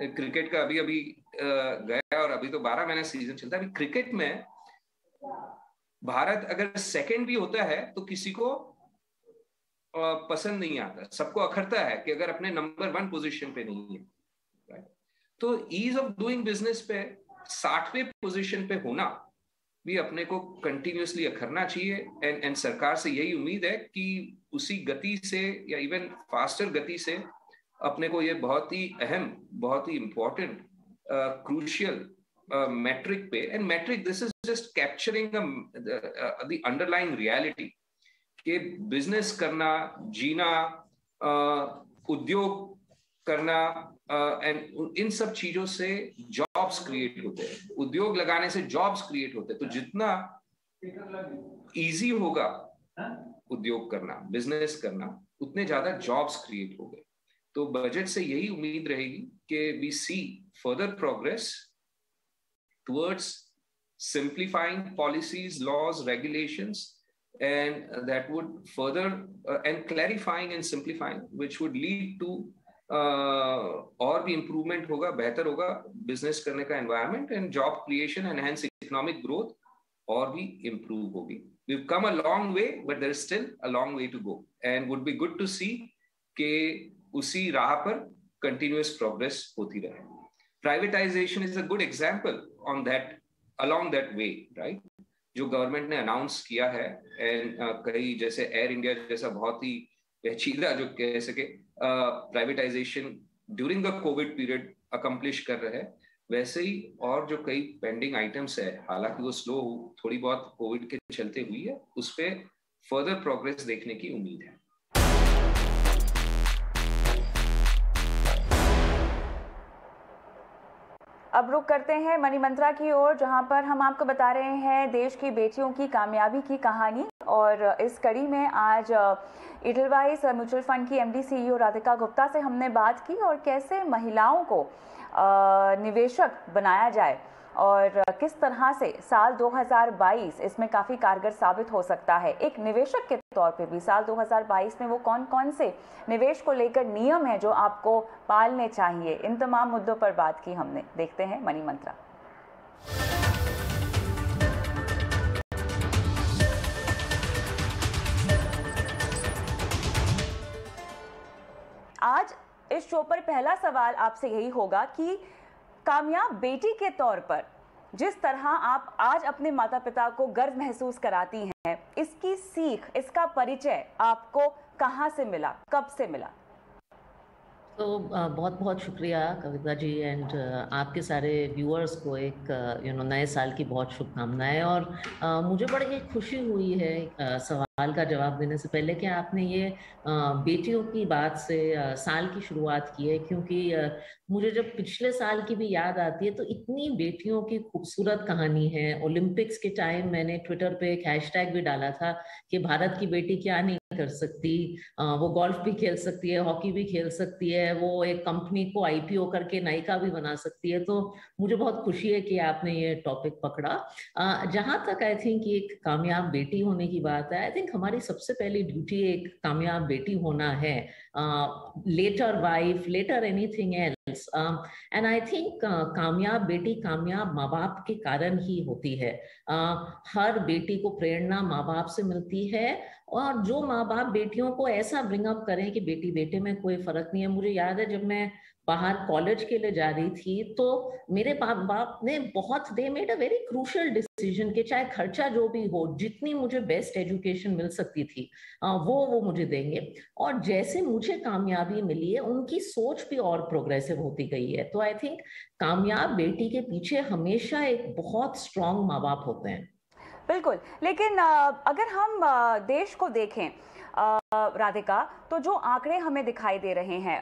क्रिकेट का अभी अभी गया और अभी तो बारह महीने सीज़न चलता है। अभी क्रिकेट में भारत अगर सेकंड भी होता है तो किसी को पसंद नहीं आता। सबको अखरता है कि अगर अपने नंबर वन पोजीशन पे नहीं है तो ईज ऑफ़ डूइंग बिज़नेस पे, साठवें पोजीशन पे होना भी अपने को कंटिन्यूसली अखरना चाहिए। एंड एंड सरकार से यही उम्मीद है कि उसी गति से या इवन फास्टर गति से अपने को ये बहुत ही अहम, बहुत ही इंपॉर्टेंट क्रूशियल मेट्रिक पे and metric this is just capturing the underlying reality कि बिज़नेस करना जीना uh, उद्योग करना एंड uh, इन सब चीज़ों से जॉब्स क्रिएट होते हैं। उद्योग लगाने से जॉब्स क्रिएट होते हैं। तो जितना इजी होगा उद्योग करना बिज़नेस करना उतने ज़्यादा जॉब्स क्रिएट हो गए। तो बजट से यही उम्मीद रहेगी कि we see further progress towards simplifying policies laws regulations and that would further uh, and clarifying and simplifying which would lead to और भी इंप्रूवमेंट होगा बेहतर होगा बिजनेस करने का environment and job creation enhance economic growth और भी improve होगी we've come a long way but there is still a long way to go and would be good to see कि उसी राह पर कंटिन्यूस प्रोग्रेस होती रहे privatisation is a good example on that along that way right जो government ने announce किया है एंड uh, कई जैसे एयर इंडिया जैसा बहुत ही पेचीदा जो कह सके privatization during the Covid period accomplish कर रहे हैं। वैसे ही और जो कई पेंडिंग आइटम्स है हालाँकि वो स्लो थोड़ी बहुत कोविड के चलते हुई है उस पर फर्दर प्रोग्रेस देखने की उम्मीद है। अब रुक करते हैं मनी मंत्रा की ओर, जहाँ पर हम आपको बता रहे हैं देश की बेटियों की कामयाबी की कहानी। और इस कड़ी में आज इटलवाइज म्यूचुअल फंड की एमडी सीईओ राधिका गुप्ता से हमने बात की और कैसे महिलाओं को निवेशक बनाया जाए। और किस तरह से साल 2022 इसमें काफ़ी कारगर साबित हो सकता है? एक निवेशक के तौर पे भी साल 2022 में वो कौन कौन से निवेश को लेकर नियम है जो आपको पालने चाहिए? इन तमाम मुद्दों पर बात की हमने। देखते हैं मनी मंत्रा। आज इस शो पर पहला सवाल आपसे यही होगा कि कामयाब बेटी के तौर पर जिस तरह आप आज अपने माता पिता को गर्व महसूस कराती हैं, इसकी सीख, इसका परिचय आपको कहाँ से मिला, कब से मिला? तो बहुत बहुत शुक्रिया कविता जी एंड आपके सारे व्यूअर्स को एक यू नो नए साल की बहुत शुभकामनाएँ और मुझे बड़ी खुशी हुई है सवाल का जवाब देने से पहले कि आपने ये बेटियों की बात से साल की शुरुआत की है, क्योंकि मुझे जब पिछले साल की भी याद आती है तो इतनी बेटियों की खूबसूरत कहानी है। ओलंपिक्स के टाइम मैंने ट्विटर पे एक हैशटैग भी डाला था कि भारत की बेटी क्या नहीं कर सकती। वो गोल्फ भी खेल सकती है, हॉकी भी खेल सकती है, वो एक कंपनी को आईपीओ करके नायिका भी बना सकती है। तो मुझे बहुत खुशी है कि आपने ये टॉपिक पकड़ा। जहाँ तक आई थिंक एक कामयाब बेटी होने की बात है, आई थिंक हमारी सबसे पहली ड्यूटी एक कामयाब बेटी होना है। Later wife later anything else and I think कामयाब बेटी कामयाब माँ बाप के कारण ही होती है। uh, हर बेटी को प्रेरणा माँ बाप से मिलती है और जो माँ बाप बेटियों को ऐसा ब्रिंग अप करें कि बेटी बेटे में कोई फ़र्क नहीं है। मुझे याद है जब मैं बाहर कॉलेज के लिए जा रही थी तो मेरे बाप बाप ने बहुत they made a very crucial decision कि चाहे खर्चा जो भी हो, जितनी मुझे बेस्ट एजुकेशन मिल सकती थी वो वो मुझे देंगे। और जैसे मुझे कामयाबी मिली है, उनकी सोच भी और प्रोग्रेसिव होती गई है। तो आई थिंक कामयाब बेटी के पीछे हमेशा एक बहुत स्ट्रांग माँ बाप होते हैं। बिल्कुल। लेकिन अगर हम देश को देखें राधिका तो जो आंकड़े हमें दिखाई दे रहे हैं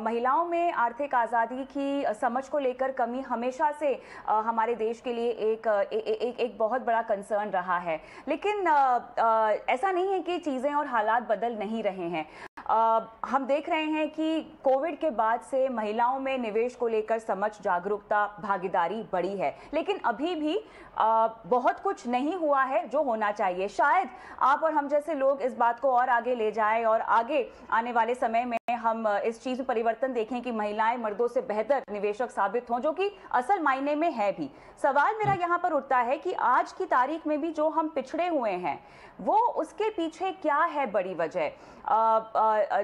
महिलाओं में आर्थिक आज़ादी की समझ को लेकर कमी हमेशा से आ, हमारे देश के लिए एक ए, ए, एक एक बहुत बड़ा कंसर्न रहा है। लेकिन आ, आ, ऐसा नहीं है कि चीज़ें और हालात बदल नहीं रहे हैं। आ, हम देख रहे हैं कि कोविड के बाद से महिलाओं में निवेश को लेकर समझ जागरूकता भागीदारी बढ़ी है। लेकिन अभी भी आ, बहुत कुछ नहीं हुआ है जो होना चाहिए। शायद आप और हम जैसे लोग इस बात को और आगे ले जाएँ और आगे आने वाले समय में हम इस चीज़ में परिवर्तन देखें कि महिलाएँ मर्दों से बेहतर निवेशक साबित हों जो कि असल मायने में है भी। सवाल मेरा यहाँ पर उठता है कि आज की तारीख में भी जो हम पिछड़े हुए हैं वो उसके पीछे क्या है बड़ी वजह?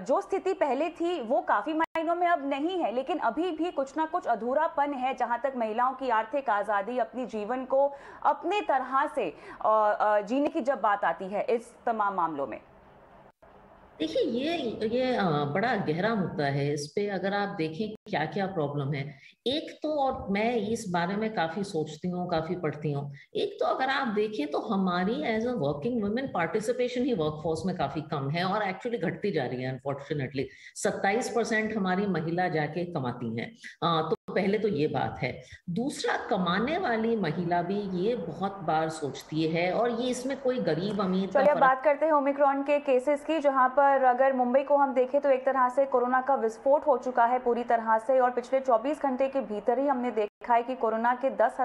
जो स्थिति पहले थी, वो काफ़ी मायनों में अब नहीं है, लेकिन अभी भी कुछ ना कुछ अधूरापन है जहाँ तक महिलाओं की आर्थिक आज़ादी, अपनी जीवन को अपने तरह से जीने की जब बात आती है इस तमाम मामलों में। देखिए, ये ये बड़ा गहरा मुद्दा है। इस पे अगर आप देखें क्या क्या प्रॉब्लम है। एक तो और मैं इस बारे में काफ़ी सोचती हूँ, काफ़ी पढ़ती हूँ। एक तो अगर आप देखें तो हमारी as a working women participation he workforce में काफ़ी कम है और एक्चुअली घटती जा रही है अनफॉर्चुनेटली 27 परसेंट हमारी महिला जाके कमाती हैं। तो पहले तो ये बात है। दूसरा कमाने वाली महिला भी ये बहुत बार सोचती है और ये इसमें कोई गरीब अमीर चलिए बात करते हैं ओमिक्रॉन के केसेस की जहाँ पर अगर मुंबई को हम देखें तो एक तरह से कोरोना का विस्फोट हो चुका है पूरी तरह से और पिछले 24 घंटे के भीतर ही हमने देखा है कि कोरोना के दस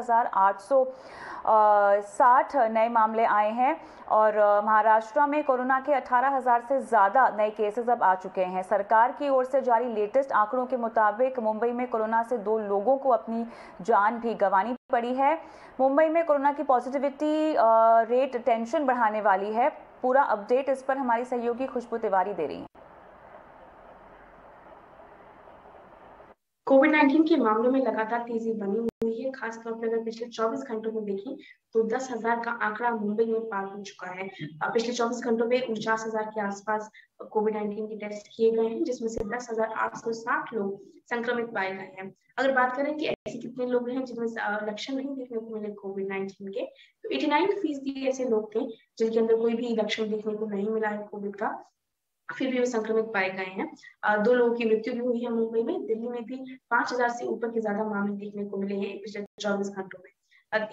साठ नए मामले आए हैं और महाराष्ट्र में कोरोना के 18,000 से ज़्यादा नए केसेस अब आ चुके हैं। सरकार की ओर से जारी लेटेस्ट आंकड़ों के मुताबिक मुंबई में कोरोना से दो लोगों को अपनी जान भी गंवानी पड़ी है। मुंबई में कोरोना की पॉजिटिविटी रेट टेंशन बढ़ाने वाली है। पूरा अपडेट इस पर हमारी सहयोगी खुशबू तिवारी दे रही है। कोविड 19 के मामलों में लगातार तेज़ी बनी हुई है। खासतौर पर अगर पिछले 24 घंटों में देखें तो दस हज़ार का आंकड़ा मुंबई में पार हो चुका है। पिछले 24 घंटों में उनचास हज़ार के आसपास कोविड 19 के टेस्ट किए गए हैं, जिसमें से दस हज़ार आठ सौ साठ लोग संक्रमित पाए गए हैं। अगर बात करें कि ऐसे कितने लोग हैं जिनमें लक्षण नहीं देखने को मिले कोविड नाइन्टीन के तो एटी नाइन ऐसे लोग थे जिनके अंदर कोई भी लक्षण देखने को नहीं मिला है कोविड का। फिर भी वो संक्रमित पाए गए हैं। दो लोगों की मृत्यु भी हुई है मुंबई में। दिल्ली में भी पाँच हज़ार से ऊपर के ज़्यादा मामले देखने को मिले हैं पिछले चौबीस घंटों में।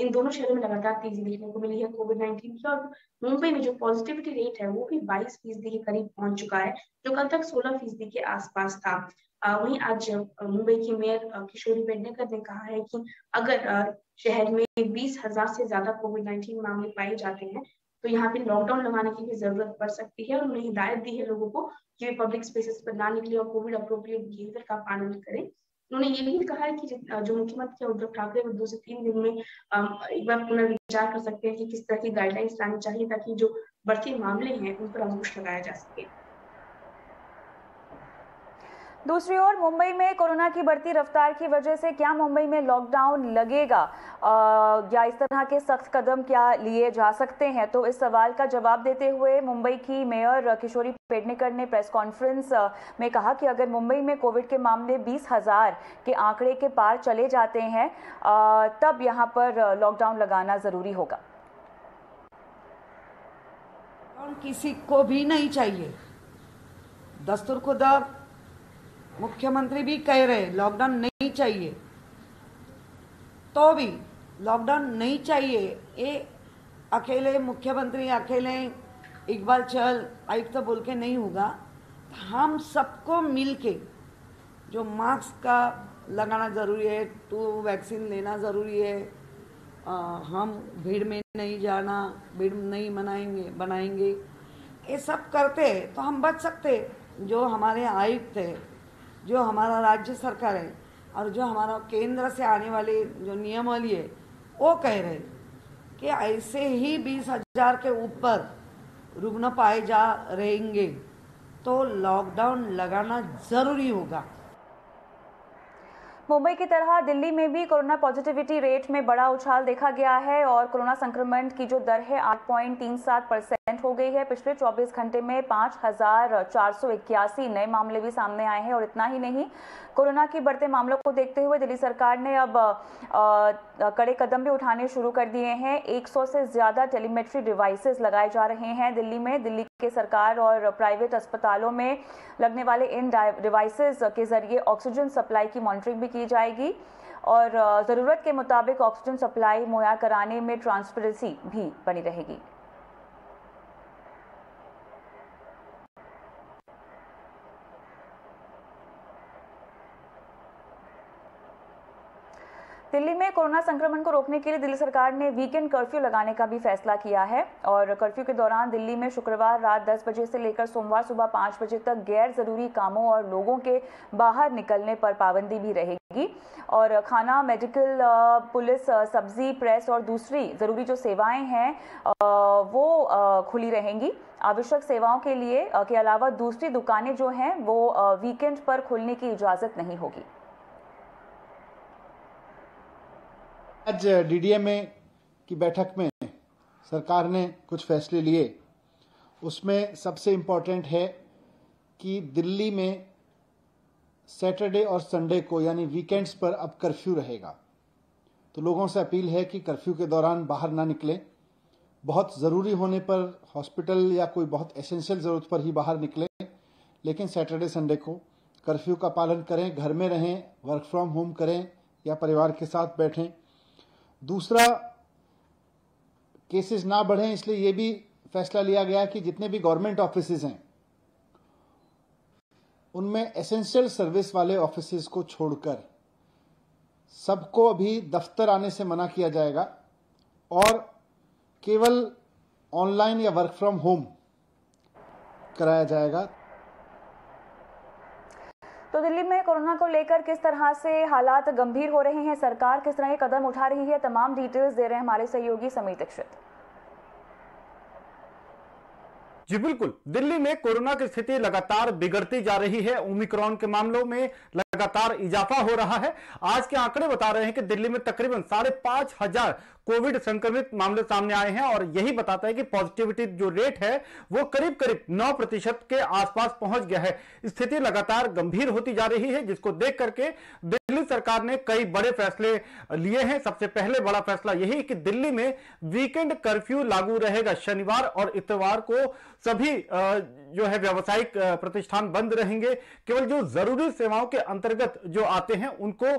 इन दोनों शहरों में लगातार तेज़ी देखने को मिली है कोविड नाइन्टीन की और मुंबई में जो पॉजिटिविटी रेट है वो भी बाईस फ़ीसदी के करीब पहुँच चुका है, जो कल तक सोलह फ़ीसदी के आसपास था। वहीं आज मुंबई की मेयर किशोरी पेडनेकर ने कहा है कि अगर शहर में बीस हज़ार से ज़्यादा कोविड नाइन्टीन मामले पाए जाते हैं तो यहाँ पे लॉकडाउन लगाने की भी ज़रूरत पड़ सकती है और उन्हें हिदायत दी है लोगों को कि वे पब्लिक स्पेसेस पर ना निकले और कोविड अप्रोप्रिएट बिहेवियर का पालन करें। उन्होंने ये भी कहा है कि जो मुख्यमंत्री है, उद्धव ठाकरे, वो दो से तीन दिन में एक बार पुनर्विचार कर सकते हैं कि किस तरह की गाइडलाइंस लानी चाहिए ताकि जो बढ़ते मामले हैं, उन पर अंकुश लगाया जा सके। दूसरी ओर मुंबई में कोरोना की बढ़ती रफ्तार की वजह से क्या मुंबई में लॉकडाउन लगेगा? आ, या इस तरह के सख्त कदम क्या लिए जा सकते हैं? तो इस सवाल का जवाब देते हुए मुंबई की मेयर किशोरी पेडनेकर ने प्रेस कॉन्फ्रेंस में कहा कि अगर मुंबई में कोविड के मामले बीस हज़ार के आंकड़े के पार चले जाते हैं तब यहाँ पर लॉकडाउन लगाना ज़रूरी होगा। किसी को भी नहीं चाहिए। दस्तूर खुदा मुख्यमंत्री भी कह रहे लॉकडाउन नहीं चाहिए। तो भी लॉकडाउन नहीं चाहिए। ये अकेले मुख्यमंत्री अकेले इकबाल चल आयुक्त तो बोल के नहीं होगा। हम सबको मिल के जो मास्क का लगाना ज़रूरी है टू वैक्सीन लेना ज़रूरी है आ, हम भीड़ में नहीं जाना भीड़ नहीं मनाएँगे बनाएँगे। ये सब करते तो हम बच सकते जो हमारे आयुक्त है जो हमारा राज्य सरकार है और जो हमारा केंद्र से आने वाले जो नियमावली है, वो कह रहे कि ऐसे ही बीस हज़ार के ऊपर रुग्ण पाए जा रहेंगे तो लॉकडाउन लगाना ज़रूरी होगा। मुंबई की तरह दिल्ली में भी कोरोना पॉजिटिविटी रेट में बड़ा उछाल देखा गया है और कोरोना संक्रमण की जो दर है 8.37 परसेंट हो गई है। पिछले 24 घंटे में पाँच हज़ार चार सौ इक्यासी नए मामले भी सामने आए हैं और इतना ही नहीं, कोरोना के बढ़ते मामलों को देखते हुए दिल्ली सरकार ने अब कड़े कदम भी उठाने शुरू कर दिए हैं। 100 से ज़्यादा टेलीमेट्री डिवाइसेस लगाए जा रहे हैं दिल्ली में। दिल्ली के सरकार और प्राइवेट अस्पतालों में लगने वाले इन डिवाइसेस के ज़रिए ऑक्सीजन सप्लाई की मॉनिटरिंग भी की जाएगी और ज़रूरत के मुताबिक ऑक्सीजन सप्लाई मुहैया कराने में ट्रांसपेरेंसी भी बनी रहेगी। दिल्ली में कोरोना संक्रमण को रोकने के लिए दिल्ली सरकार ने वीकेंड कर्फ्यू लगाने का भी फैसला किया है और कर्फ्यू के दौरान दिल्ली में शुक्रवार रात 10 बजे से लेकर सोमवार सुबह 5 बजे तक गैर ज़रूरी कामों और लोगों के बाहर निकलने पर पाबंदी भी रहेगी। और खाना, मेडिकल पुलिस सब्ज़ी, प्रेस और दूसरी ज़रूरी जो सेवाएँ हैं वो खुली रहेंगी। आवश्यक सेवाओं के लिए के अलावा दूसरी दुकानें जो हैं, वो वीकेंड पर खुलने की इजाज़त नहीं होगी। आज डीडीएमए की बैठक में सरकार ने कुछ फैसले लिए। उसमें सबसे इम्पोर्टेंट है कि दिल्ली में सैटरडे और संडे को, यानी वीकेंड्स पर अब कर्फ्यू रहेगा। तो लोगों से अपील है कि कर्फ्यू के दौरान बाहर ना निकलें। बहुत ज़रूरी होने पर हॉस्पिटल या कोई बहुत एसेंशियल ज़रूरत पर ही बाहर निकलें। लेकिन सैटरडे संडे को कर्फ्यू का पालन करें, घर में रहें वर्क फ्रॉम होम करें या परिवार के साथ बैठें। दूसरा केसेस ना बढ़ें, इसलिए ये भी फैसला लिया गया कि जितने भी गवर्नमेंट ऑफ़िस हैं, उनमें एसेंशियल सर्विस वाले ऑफ़िस को छोड़कर सबको अभी दफ्तर आने से मना किया जाएगा और केवल ऑनलाइन या वर्क फ्रॉम होम कराया जाएगा। तो दिल्ली में कोरोना को लेकर किस तरह से हालात गंभीर हो रहे हैं? सरकार किस तरह के कदम उठा रही है? तमाम डिटेल्स दे रहे हैं हमारे सहयोगी समीर दीक्षित। जी, बिल्कुल। दिल्ली में कोरोना की स्थिति लगातार बिगड़ती जा रही है। ओमिक्रॉन के मामलों में लगातार इजाफा हो रहा है। आज के आंकड़े बता रहे हैं कि दिल्ली में तकरीबन साढ़े पाँच हज़ार कोविड संक्रमित मामले सामने आए हैं और यही बताता है कि पॉजिटिविटी जो रेट है, वो करीब करीब 9 प्रतिशत के आसपास पहुँच गया है। स्थिति लगातार गंभीर होती जा रही है, जिसको देख करके दिल्ली सरकार ने कई बड़े फैसले लिए हैं। सबसे पहले बड़ा फैसला यही कि दिल्ली में वीकेंड कर्फ्यू लागू रहेगा। शनिवार और इतवार को सभी जो है व्यावसायिक प्रतिष्ठान बंद रहेंगे। केवल जो ज़रूरी सेवाओं के अंतर्गत जो आते हैं, उनको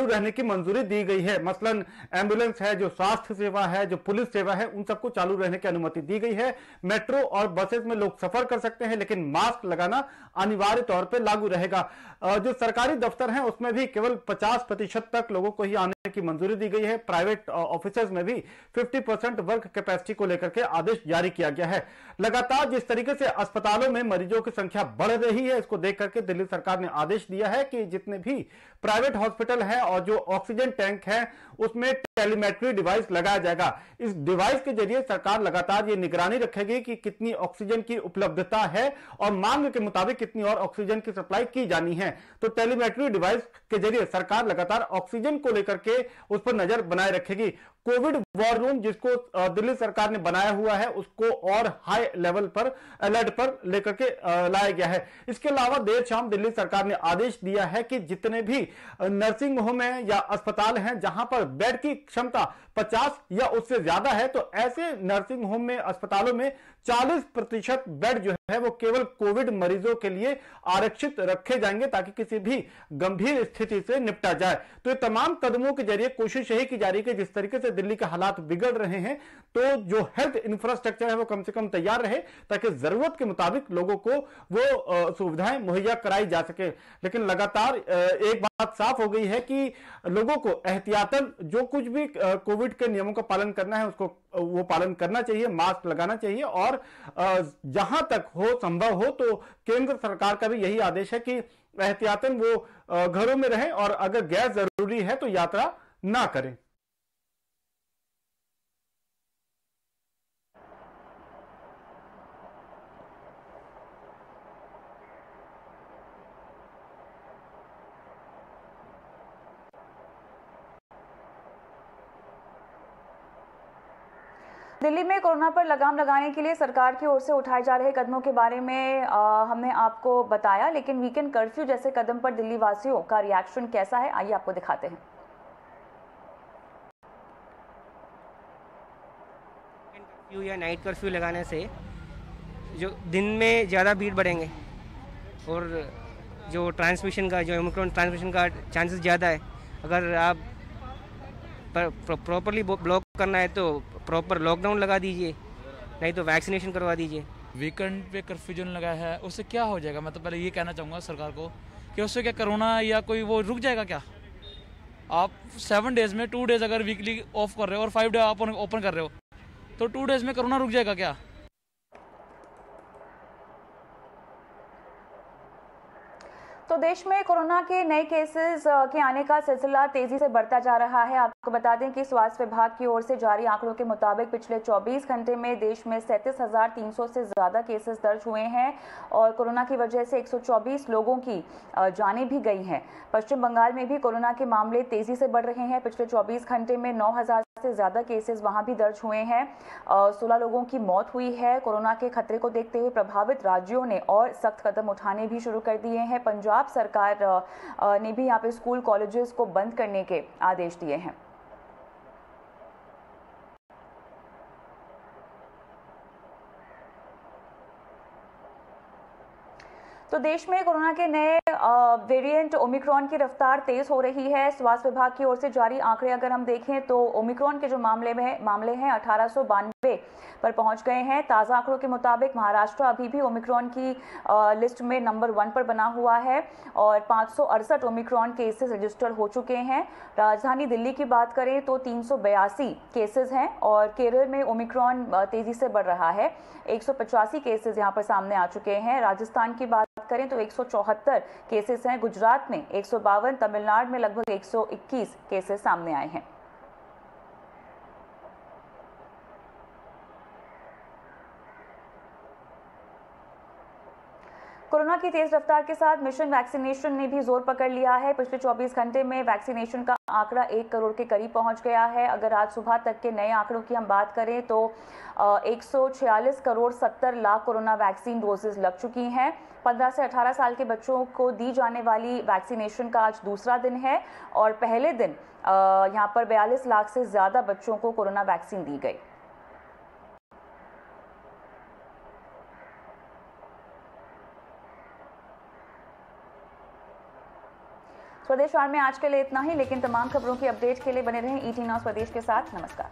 चालू रहने की मंजूरी दी गई है। मसलन एंबुलेंस है, जो स्वास्थ्य सेवा है, जो पुलिस सेवा है, उन सबको चालू रहने की अनुमति दी गई है। मेट्रो और बसेस में लोग सफ़र कर सकते हैं, लेकिन मास्क लगाना अनिवार्य तौर पर लागू रहेगा। जो सरकारी दफ्तर है, उसमें भी केवल 50 प्रतिशत तक लोगों को ही आने की मंजूरी दी गई है। प्राइवेट ऑफ़िस में भी 50 परसेंट वर्क कैपेसिटी को लेकर के आदेश जारी किया गया है। लगातार जिस तरीके से अस्पतालों में मरीजों की संख्या बढ़ रही है, इसको देख करके दिल्ली सरकार ने आदेश दिया है कि जितने भी प्राइवेट हॉस्पिटल है और जो ऑक्सीजन टैंक है, उसमें टेलीमेट्री डिवाइस लगाया जाएगा। इस डिवाइस के ज़रिए सरकार लगातार ये निगरानी रखेगी कि कितनी ऑक्सीजन की उपलब्धता है और मांग के मुताबिक कितनी और ऑक्सीजन की सप्लाई की जानी है। तो टेलीमेट्री डिवाइस के ज़रिए सरकार लगातार ऑक्सीजन को लेकर के उस पर नज़र बनाए रखेगी। कोविड वॉर रूम जिसको दिल्ली सरकार ने बनाया हुआ है, उसको और हाई लेवल पर, अलर्ट पर लेकर के लाया गया है। इसके अलावा देर शाम दिल्ली सरकार ने आदेश दिया है कि जितने भी नर्सिंग होम है या अस्पताल हैं जहाँ पर बेड की क्षमता 50 या उससे ज़्यादा है तो ऐसे नर्सिंग होम में, अस्पतालों में 40 प्रतिशत बेड जो है वो केवल कोविड मरीजों के लिए आरक्षित रखे जाएँगे ताकि किसी भी गंभीर स्थिति से निपटा जाए। तो ये तमाम कदमों के ज़रिए कोशिश यही की जा रही है कि जिस तरीके से दिल्ली के हालात बिगड़ रहे हैं तो जो हेल्थ इंफ्रास्ट्रक्चर है वो कम से कम तैयार रहे ताकि ज़रूरत के मुताबिक लोगों को वो सुविधाएँ मुहैया कराई जा सके। लेकिन लगातार एक बात साफ़ हो गई है कि लोगों को एहतियातन जो कुछ भी कोविड के नियमों का पालन करना है, उसको वो पालन करना चाहिए, मास्क लगाना चाहिए और जहाँ तक हो, संभव हो तो केंद्र सरकार का भी यही आदेश है कि एहतियातन वो घरों में रहें और अगर गैस ज़रूरी है तो यात्रा ना करें। दिल्ली में कोरोना पर लगाम लगाने के लिए सरकार की ओर से उठाए जा रहे कदमों के बारे में आ, हमने आपको बताया लेकिन वीकेंड कर्फ्यू जैसे कदम पर दिल्ली वासियों का रिएक्शन कैसा है आइए आपको दिखाते हैं। कर्फ्यू या नाइट कर्फ्यू लगाने से जो दिन में ज़्यादा भीड़ बढ़ेंगे और जो ट्रांसमिशन का जो ओमिक्रॉन ट्रांसमिशन का चांसेस ज़्यादा है अगर आप प्रॉपरली ब्लॉक करना है तो प्रॉपर लॉकडाउन लगा दीजिए। नहीं तो वैक्सीनेशन करवा दीजिए। वीकेंड पे कर्फ्यूजन लगाया है, उससे क्या हो जाएगा? मैं तो पहले ये कहना चाहूँगा सरकार को कि उससे क्या करोना या कोई वो रुक जाएगा क्या? आप सेवन डेज़ में टू डेज़ अगर वीकली ऑफ़ कर रहे हो और फाइव डे आप ओपन कर रहे हो तो टू डेज़ में करोना रुक जाएगा क्या? तो देश में कोरोना के नए केसेस के आने का सिलसिला तेज़ी से बढ़ता जा रहा है। आपको बता दें कि स्वास्थ्य विभाग की ओर से जारी आंकड़ों के मुताबिक पिछले 24 घंटे में देश में सैंतीस से ज़्यादा केसेस दर्ज हुए हैं और कोरोना की वजह से 124 लोगों की जानें भी गई हैं। पश्चिम बंगाल में भी कोरोना के मामले तेज़ी से बढ़ रहे हैं। पिछले 24 घंटे में 9000 से ज़्यादा केसेस वहाँ भी दर्ज हुए हैं। सोलह लोगों की मौत हुई है। कोरोना के खतरे को देखते हुए प्रभावित राज्यों ने और सख्त कदम उठाने भी शुरू कर दिए हैं। पंजाब सरकार ने भी यहाँ पे स्कूल, कॉलेजेस को बंद करने के आदेश दिए हैं। तो देश में कोरोना के नए वेरिएंट ओमिक्रॉन की रफ्तार तेज हो रही है। स्वास्थ्य विभाग की ओर से जारी आंकड़े अगर हम देखें तो ओमिक्रॉन के जो मामले में मामले हैं अठारह सौ बानवे। पर पहुँच गए हैं। ताज़ा आंकड़ों के मुताबिक महाराष्ट्र अभी भी ओमिक्रॉन की लिस्ट में नंबर वन पर बना हुआ है और पाँच सौ अड़सठ ओमिक्रॉन केसेस रजिस्टर हो चुके हैं। राजधानी दिल्ली की बात करें तो तीन केसेस हैं और केरल में ओमिक्रॉन तेज़ी से बढ़ रहा है। एक केसेस यहाँ पर सामने आ चुके हैं। राजस्थान की बात करें तो एक केसेस हैं। गुजरात में एक सौ बावन, तमिलनाडु में लगभग 121 केसेस सामने आए हैं। कोरोना की तेज रफ्तार के साथ मिशन वैक्सीनेशन ने भी ज़ोर पकड़ लिया है। पिछले 24 घंटे में वैक्सीनेशन का आंकड़ा एक करोड़ के करीब पहुँच गया है। अगर आज सुबह तक के नए आंकड़ों की हम बात करें तो एक सौ छियालीस crore 70 lakh corona vaccine doses लग चुकी हैं। 15 से 18 साल के बच्चों को दी जाने वाली वैक्सीनेशन का आज दूसरा दिन है और पहले दिन यहाँ पर बयालीस लाख से ज़्यादा बच्चों को कोरोना वैक्सीन दी गई। स्वदेश वार में आज के लिए इतना ही, लेकिन तमाम खबरों की अपडेट के लिए बने रहें ईटी न्यूज़ स्वदेश के साथ। नमस्कार।